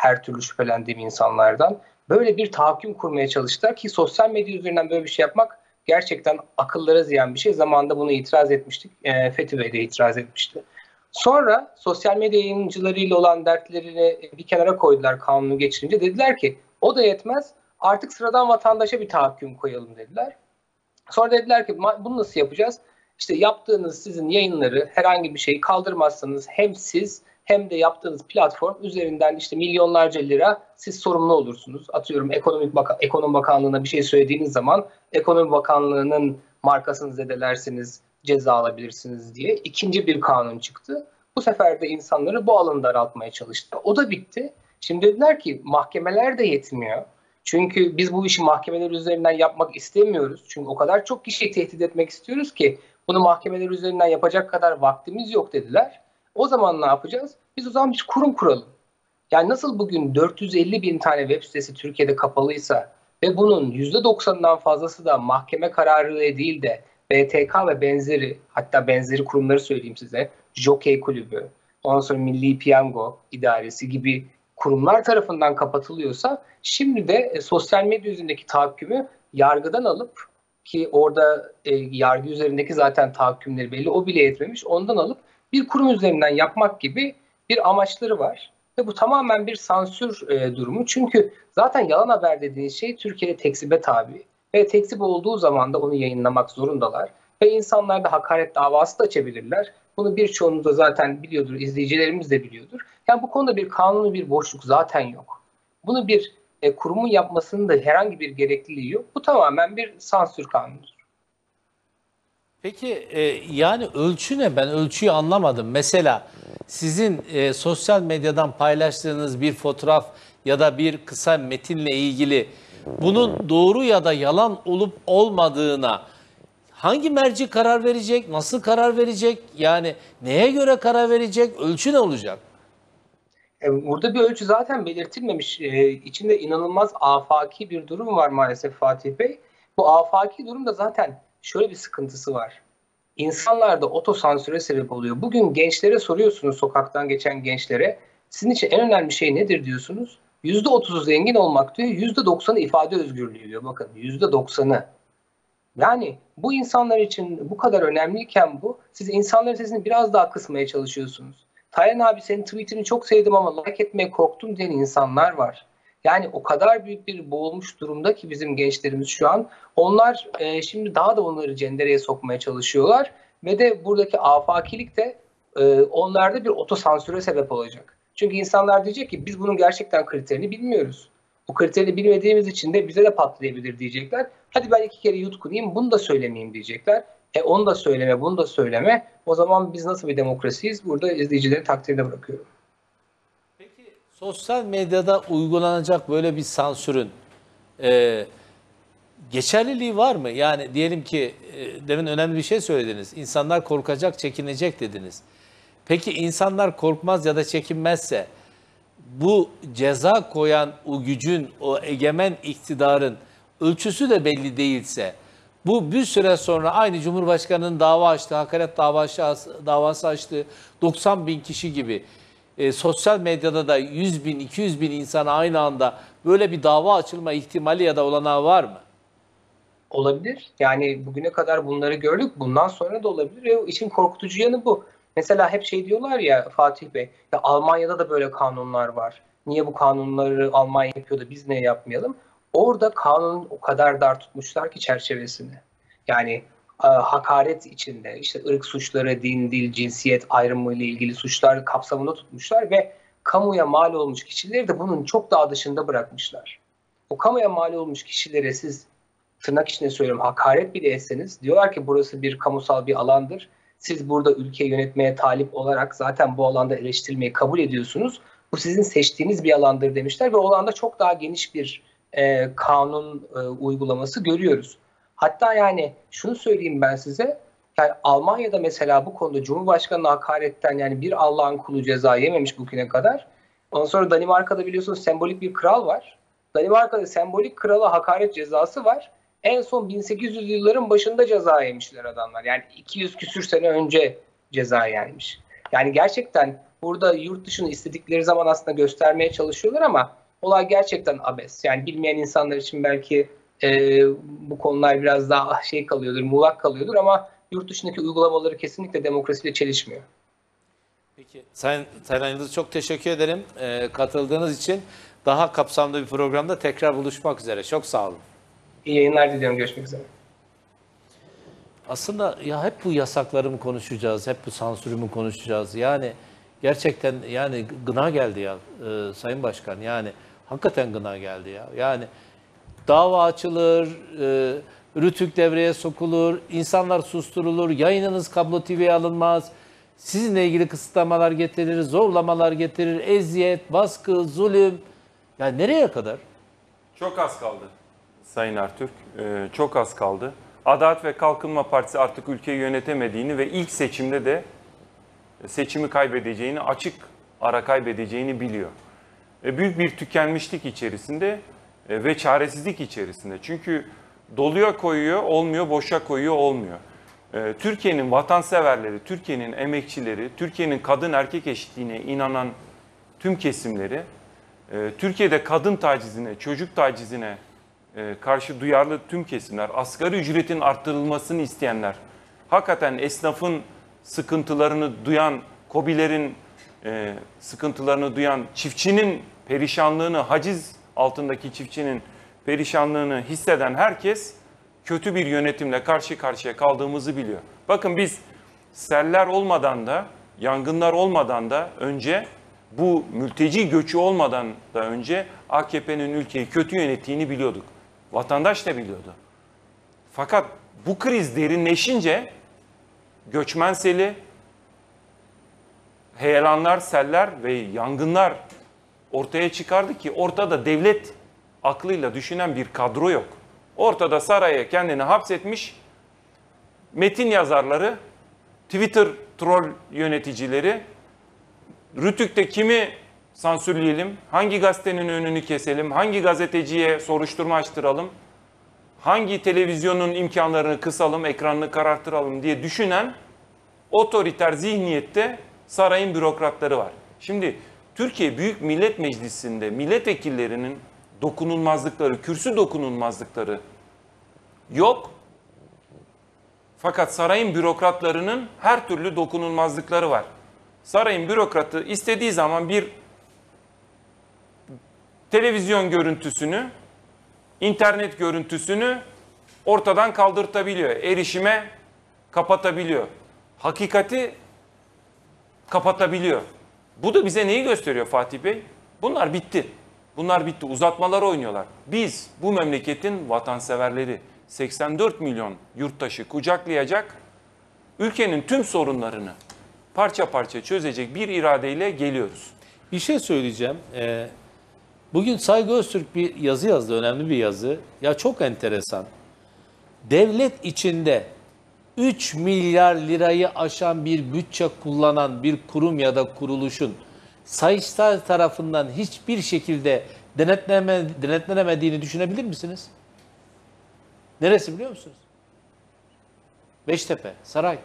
her türlü şüphelendiğim insanlardan. Böyle bir tahakküm kurmaya çalıştılar ki sosyal medya üzerinden böyle bir şey yapmak gerçekten akıllara ziyan bir şey. Zamanında bunu itiraz etmiştik. E, Fethi Bey de itiraz etmişti. Sonra sosyal medya yayıncılarıyla olan dertlerini bir kenara koydular kanunu geçirince. Dediler ki o da yetmez artık sıradan vatandaşa bir tahakküm koyalım dediler. Sonra dediler ki bunu nasıl yapacağız? İşte yaptığınız sizin yayınları herhangi bir şeyi kaldırmazsanız hem siz hem de yaptığınız platform üzerinden işte milyonlarca lira siz sorumlu olursunuz. Atıyorum Ekonomik Baka Ekonomi Bakanlığı'na bir şey söylediğiniz zaman Ekonomi Bakanlığı'nın markasını zedelersiniz, ceza alabilirsiniz diye ikinci bir kanun çıktı. Bu sefer de insanları bu alanı daraltmaya çalıştı. O da bitti. Şimdi dediler ki mahkemeler de yetmiyor. Çünkü biz bu işi mahkemeler üzerinden yapmak istemiyoruz. Çünkü o kadar çok kişiyi tehdit etmek istiyoruz ki bunu mahkemeler üzerinden yapacak kadar vaktimiz yok dediler. O zaman ne yapacağız? Biz o zaman bir kurum kuralım. Yani nasıl bugün 450 bin tane web sitesi Türkiye'de kapalıysa ve bunun %90'ından fazlası da mahkeme kararıyla değil de BTK ve benzeri hatta benzeri kurumları söyleyeyim size. Jockey Kulübü, ondan sonra Milli Piyango İdaresi gibi kurumlar tarafından kapatılıyorsa şimdi de e, sosyal medya üzerindeki tahakkümü yargıdan alıp ki orada e, yargı üzerindeki zaten tahakkümleri belli o bile yetmemiş ondan alıp bir kurum üzerinden yapmak gibi bir amaçları var. Ve bu tamamen bir sansür e, durumu. Çünkü zaten yalan haber dediğiniz şey Türkiye'de tekzibe tabi. Ve tekzip olduğu zaman da onu yayınlamak zorundalar. Ve insanlar da hakaret davası da açabilirler. Bunu birçoğunuz da zaten biliyordur, izleyicilerimiz de biliyordur. Yani bu konuda bir kanuni bir boşluk zaten yok. Bunu bir e, kurumun yapmasının da herhangi bir gerekliliği yok. Bu tamamen bir sansür kanunudur. Peki e, yani ölçü ne? Ben ölçüyü anlamadım. Mesela sizin e, sosyal medyadan paylaştığınız bir fotoğraf ya da bir kısa metinle ilgili bunun doğru ya da yalan olup olmadığına hangi merci karar verecek? Nasıl karar verecek? Yani neye göre karar verecek? Ölçü ne olacak? E, burada bir ölçü zaten belirtilmemiş. E, içinde inanılmaz afaki bir durum var maalesef Fatih Bey. Bu afaki durum da zaten şöyle bir sıkıntısı var. İnsanlarda otosansüre sebep oluyor. Bugün gençlere soruyorsunuz sokaktan geçen gençlere. Sizin için en önemli şey nedir diyorsunuz? %30'u zengin olmak diyor, %90'ı ifade özgürlüğü diyor. Bakın %90'ı. Yani bu insanlar için bu kadar önemliyken bu, siz insanların sesini biraz daha kısmaya çalışıyorsunuz. Taylan abi senin tweetini çok sevdim ama like etmeye korktum diyen insanlar var. Yani o kadar büyük bir boğulmuş durumda ki bizim gençlerimiz şu an. Onlar e, şimdi daha da onları cendereye sokmaya çalışıyorlar. Ve de buradaki afakilik de e, onlarda bir otosansüre sebep olacak. Çünkü insanlar diyecek ki biz bunun gerçekten kriterini bilmiyoruz. Bu kriterini bilmediğimiz için de bize de patlayabilir diyecekler. Hadi ben iki kere yutkunayım bunu da söylemeyeyim diyecekler. E onu da söyleme bunu da söyleme. O zaman biz nasıl bir demokrasiyiz? Burada izleyicileri takdirde bırakıyorum. Sosyal medyada uygulanacak böyle bir sansürün e, geçerliliği var mı? Yani diyelim ki e, demin önemli bir şey söylediniz. İnsanlar korkacak, çekinecek dediniz. Peki insanlar korkmaz ya da çekinmezse bu ceza koyan o gücün, o egemen iktidarın ölçüsü de belli değilse bu bir süre sonra aynı Cumhurbaşkanı'nın dava açtığı, hakaret davası, davası açtığı 90 bin kişi gibi e, sosyal medyada da 100 bin, 200 bin insana aynı anda böyle bir dava açılma ihtimali ya da olanağı var mı? Olabilir. Yani bugüne kadar bunları gördük. Bundan sonra da olabilir. Ve işin korkutucu yanı bu. Mesela hep şey diyorlar ya Fatih Bey, ya Almanya'da da böyle kanunlar var. Niye bu kanunları Almanya yapıyor da biz niye yapmayalım? Orada kanun o kadar dar tutmuşlar ki çerçevesini. Yani hakaret içinde işte ırk suçları, din, dil, cinsiyet ayrımı ile ilgili suçlar kapsamında tutmuşlar ve kamuya mal olmuş kişileri de bunun çok daha dışında bırakmışlar. O kamuya mal olmuş kişilere siz tırnak içinde söylüyorum hakaret bile etseniz diyorlar ki burası bir kamusal bir alandır. Siz burada ülkeyi yönetmeye talip olarak zaten bu alanda eleştirilmeyi kabul ediyorsunuz. Bu sizin seçtiğiniz bir alandır demişler ve o alanda çok daha geniş bir e, kanun e, uygulaması görüyoruz. Hatta yani şunu söyleyeyim ben size. Yani Almanya'da mesela bu konuda Cumhurbaşkanı hakaretten yani bir Allah'ın kulu ceza yememiş bugüne kadar. Ondan sonra Danimarka'da biliyorsunuz sembolik bir kral var. Danimarka'da sembolik krala hakaret cezası var. En son 1800 yılların başında ceza yemişler adamlar. Yani 200 küsür sene önce ceza yemiş. Yani gerçekten burada yurt dışını istedikleri zaman aslında göstermeye çalışıyorlar ama olay gerçekten abes. Yani bilmeyen insanlar için belki e, bu konular biraz daha şey kalıyordur, muğlak kalıyordur ama yurt dışındaki uygulamaları kesinlikle demokrasiyle çelişmiyor. Peki Sayın Taylan Yıldız çok teşekkür ederim e, katıldığınız için. Daha kapsamlı bir programda tekrar buluşmak üzere. Çok sağ olun. İyi yayınlar diliyorum. Görüşmek üzere. Aslında ya hep bu yasakları mı konuşacağız, hep bu sansürü mü konuşacağız? Yani gerçekten yani gına geldi ya e, Sayın Başkan. Yani hakikaten gına geldi ya. Yani dava açılır, e, rütük devreye sokulur, insanlar susturulur, yayınınız kablo TV'ye alınmaz. Sizinle ilgili kısıtlamalar getirir, zorlamalar getirir, eziyet, baskı, zulüm. Yani nereye kadar? Çok az kaldı Sayın Ertürk. Ee, çok az kaldı. Adalet ve Kalkınma Partisi artık ülkeyi yönetemediğini ve ilk seçimde de seçimi kaybedeceğini, açık ara kaybedeceğini biliyor. E, büyük bir tükenmişlik içerisinde e, ve çaresizlik içerisinde. Çünkü doluya koyuyor, olmuyor, boşa koyuyor, olmuyor. E, Türkiye'nin vatanseverleri, Türkiye'nin emekçileri, Türkiye'nin kadın erkek eşitliğine inanan tüm kesimleri, e, Türkiye'de kadın tacizine, çocuk tacizine e, karşı duyarlı tüm kesimler, asgari ücretin arttırılmasını isteyenler, hakikaten esnafın sıkıntılarını duyan, kobilerin e, sıkıntılarını duyan, çiftçinin perişanlığını, haciz altındaki çiftçinin perişanlığını hisseden herkes kötü bir yönetimle karşı karşıya kaldığımızı biliyor. Bakın biz seller olmadan da, yangınlar olmadan da önce bu mülteci göçü olmadan da önce AKP'nin ülkeyi kötü yönettiğini biliyorduk. Vatandaş da biliyordu. Fakat bu kriz derinleşince göçmen seli, heyelanlar, seller ve yangınlar ortaya çıkardı ki ortada devlet aklıyla düşünen bir kadro yok. Ortada saraya kendini hapsetmiş metin yazarları, Twitter troll yöneticileri, Rütük'te kimi sansürleyelim, hangi gazetenin önünü keselim, hangi gazeteciye soruşturma açtıralım, hangi televizyonun imkanlarını kısalım, ekranını kararttıralım diye düşünen otoriter zihniyette sarayın bürokratları var. Şimdi Türkiye Büyük Millet Meclisi'nde milletvekillerinin dokunulmazlıkları, kürsü dokunulmazlıkları yok. Fakat sarayın bürokratlarının her türlü dokunulmazlıkları var. Sarayın bürokratı istediği zaman bir televizyon görüntüsünü, internet görüntüsünü ortadan kaldırtabiliyor. Erişime kapatabiliyor. Hakikati kapatabiliyor. Bu da bize neyi gösteriyor Fatih Bey? Bunlar bitti. Bunlar bitti. Uzatmalar oynuyorlar. Biz bu memleketin vatanseverleri 84 milyon yurttaşı kucaklayacak, ülkenin tüm sorunlarını parça parça çözecek bir iradeyle geliyoruz. Bir şey söyleyeceğim. Ee, bugün Saygı Öztürk bir yazı yazdı, önemli bir yazı. Ya çok enteresan. Devlet içinde 3 milyar lirayı aşan bir bütçe kullanan bir kurum ya da kuruluşun Sayıştay tarafından hiçbir şekilde denetleme, denetlenemediğini düşünebilir misiniz? Neresi biliyor musunuz? Beştepe, saray.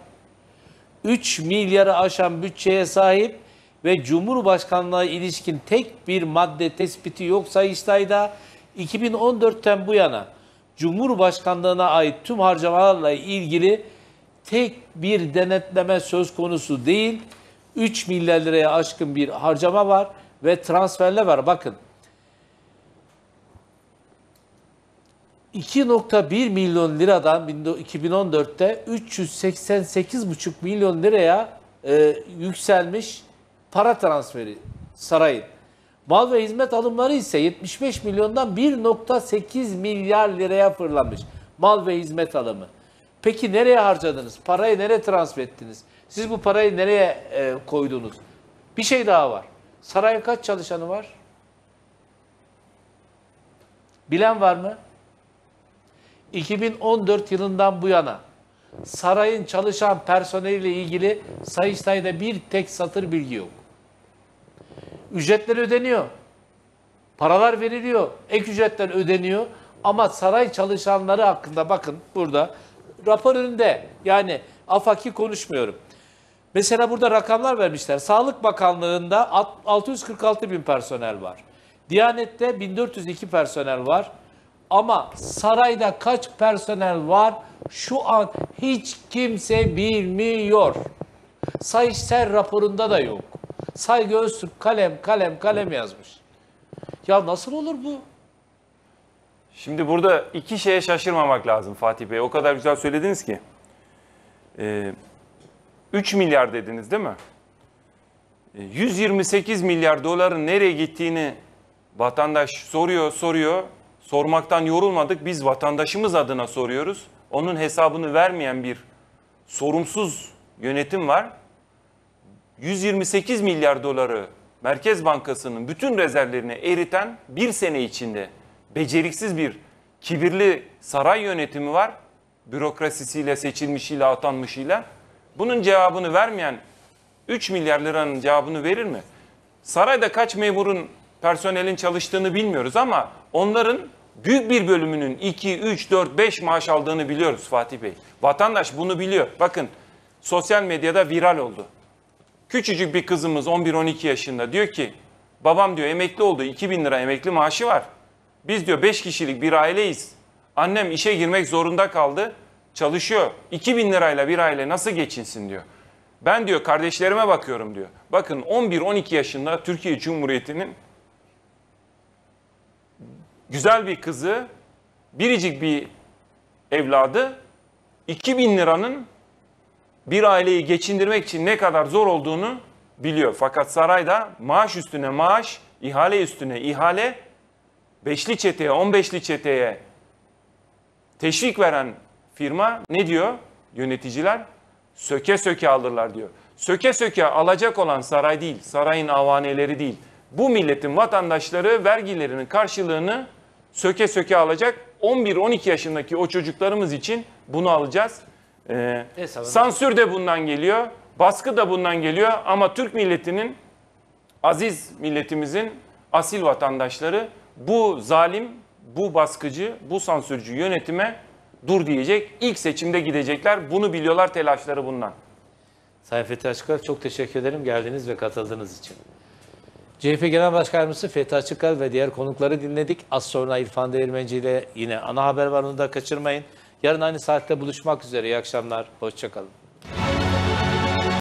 3 milyarı aşan bütçeye sahip ve Cumhurbaşkanlığı ilişkin tek bir madde tespiti yok Sayıştay'da. 2014'ten bu yana Cumhurbaşkanlığına ait tüm harcamalarla ilgili tek bir denetleme söz konusu değil. 3 milyar liraya aşkın bir harcama var ve transferler var. Bakın 2.1 milyon liradan 2014'te 388,5 milyon liraya e, yükselmiş para transferi sarayın. Mal ve hizmet alımları ise 75 milyondan 1.8 milyar liraya fırlamış. Mal ve hizmet alımı. Peki nereye harcadınız? Parayı nereye transfer ettiniz? Siz bu parayı nereye e, koydunuz? Bir şey daha var. Sarayın kaç çalışanı var? Bilen var mı? 2014 yılından bu yana sarayın çalışan personeliyle ilgili Sayıştay'da bir tek satır bilgi yok. Ücretler ödeniyor. Paralar veriliyor. Ek ücretler ödeniyor. Ama saray çalışanları hakkında bakın burada rapor önünde. Yani afaki konuşmuyorum. Mesela burada rakamlar vermişler. Sağlık Bakanlığı'nda alt- 646 bin personel var. Diyanet'te 1402 personel var. Ama sarayda kaç personel var şu an hiç kimse bilmiyor. Sayıştay raporunda da yok. Saygı Öztürk kalem kalem kalem yazmış. Ya nasıl olur bu? Şimdi burada iki şeye şaşırmamak lazım Fatih Bey. O kadar güzel söylediniz ki. Ee, 3 milyar dediniz değil mi? Ee, 128 milyar doların nereye gittiğini vatandaş soruyor, soruyor. Sormaktan yorulmadık. Biz vatandaşımız adına soruyoruz. Onun hesabını vermeyen bir sorumsuz yönetim var. 128 milyar doları Merkez Bankası'nın bütün rezervlerini eriten bir sene içinde beceriksiz bir kibirli saray yönetimi var. Bürokrasisiyle, seçilmişiyle, atanmışıyla. Bunun cevabını vermeyen 3 milyar liranın cevabını verir mi? Sarayda kaç memurun, personelin çalıştığını bilmiyoruz ama onların büyük bir bölümünün 2, 3, 4, 5 maaş aldığını biliyoruz Fatih Bey. Vatandaş bunu biliyor. Bakın sosyal medyada viral oldu. Küçücük bir kızımız 11-12 yaşında diyor ki babam diyor emekli oldu 2000 lira emekli maaşı var. Biz diyor 5 kişilik bir aileyiz. Annem işe girmek zorunda kaldı. Çalışıyor. 2000 lirayla bir aile nasıl geçinsin diyor. Ben diyor kardeşlerime bakıyorum diyor. Bakın 11-12 yaşında Türkiye Cumhuriyeti'nin güzel bir kızı, biricik bir evladı 2000 liranın bir aileyi geçindirmek için ne kadar zor olduğunu biliyor. Fakat sarayda maaş üstüne maaş, ihale üstüne ihale, beşli çeteye, on beşli çeteye teşvik veren firma ne diyor yöneticiler? Söke söke alırlar diyor. Söke söke alacak olan saray değil, sarayın avaneleri değil. Bu milletin vatandaşları vergilerinin karşılığını söke söke alacak. 11-12 yaşındaki o çocuklarımız için bunu alacağız. Ee, sansür de bundan geliyor, baskı da bundan geliyor ama Türk milletinin, aziz milletimizin asil vatandaşları bu zalim, bu baskıcı, bu sansürcü yönetime dur diyecek. İlk seçimde gidecekler. Bunu biliyorlar telaşları bundan. Sayın Fethi Açıkal çok teşekkür ederim geldiğiniz ve katıldığınız için. CHP Genel Başkan Yardımcısı Fethi Açıkal ve diğer konukları dinledik. Az sonra İrfan Değirmenci ile yine ana haber var onu da kaçırmayın. Yarın aynı saatte buluşmak üzere. İyi akşamlar. Hoşçakalın.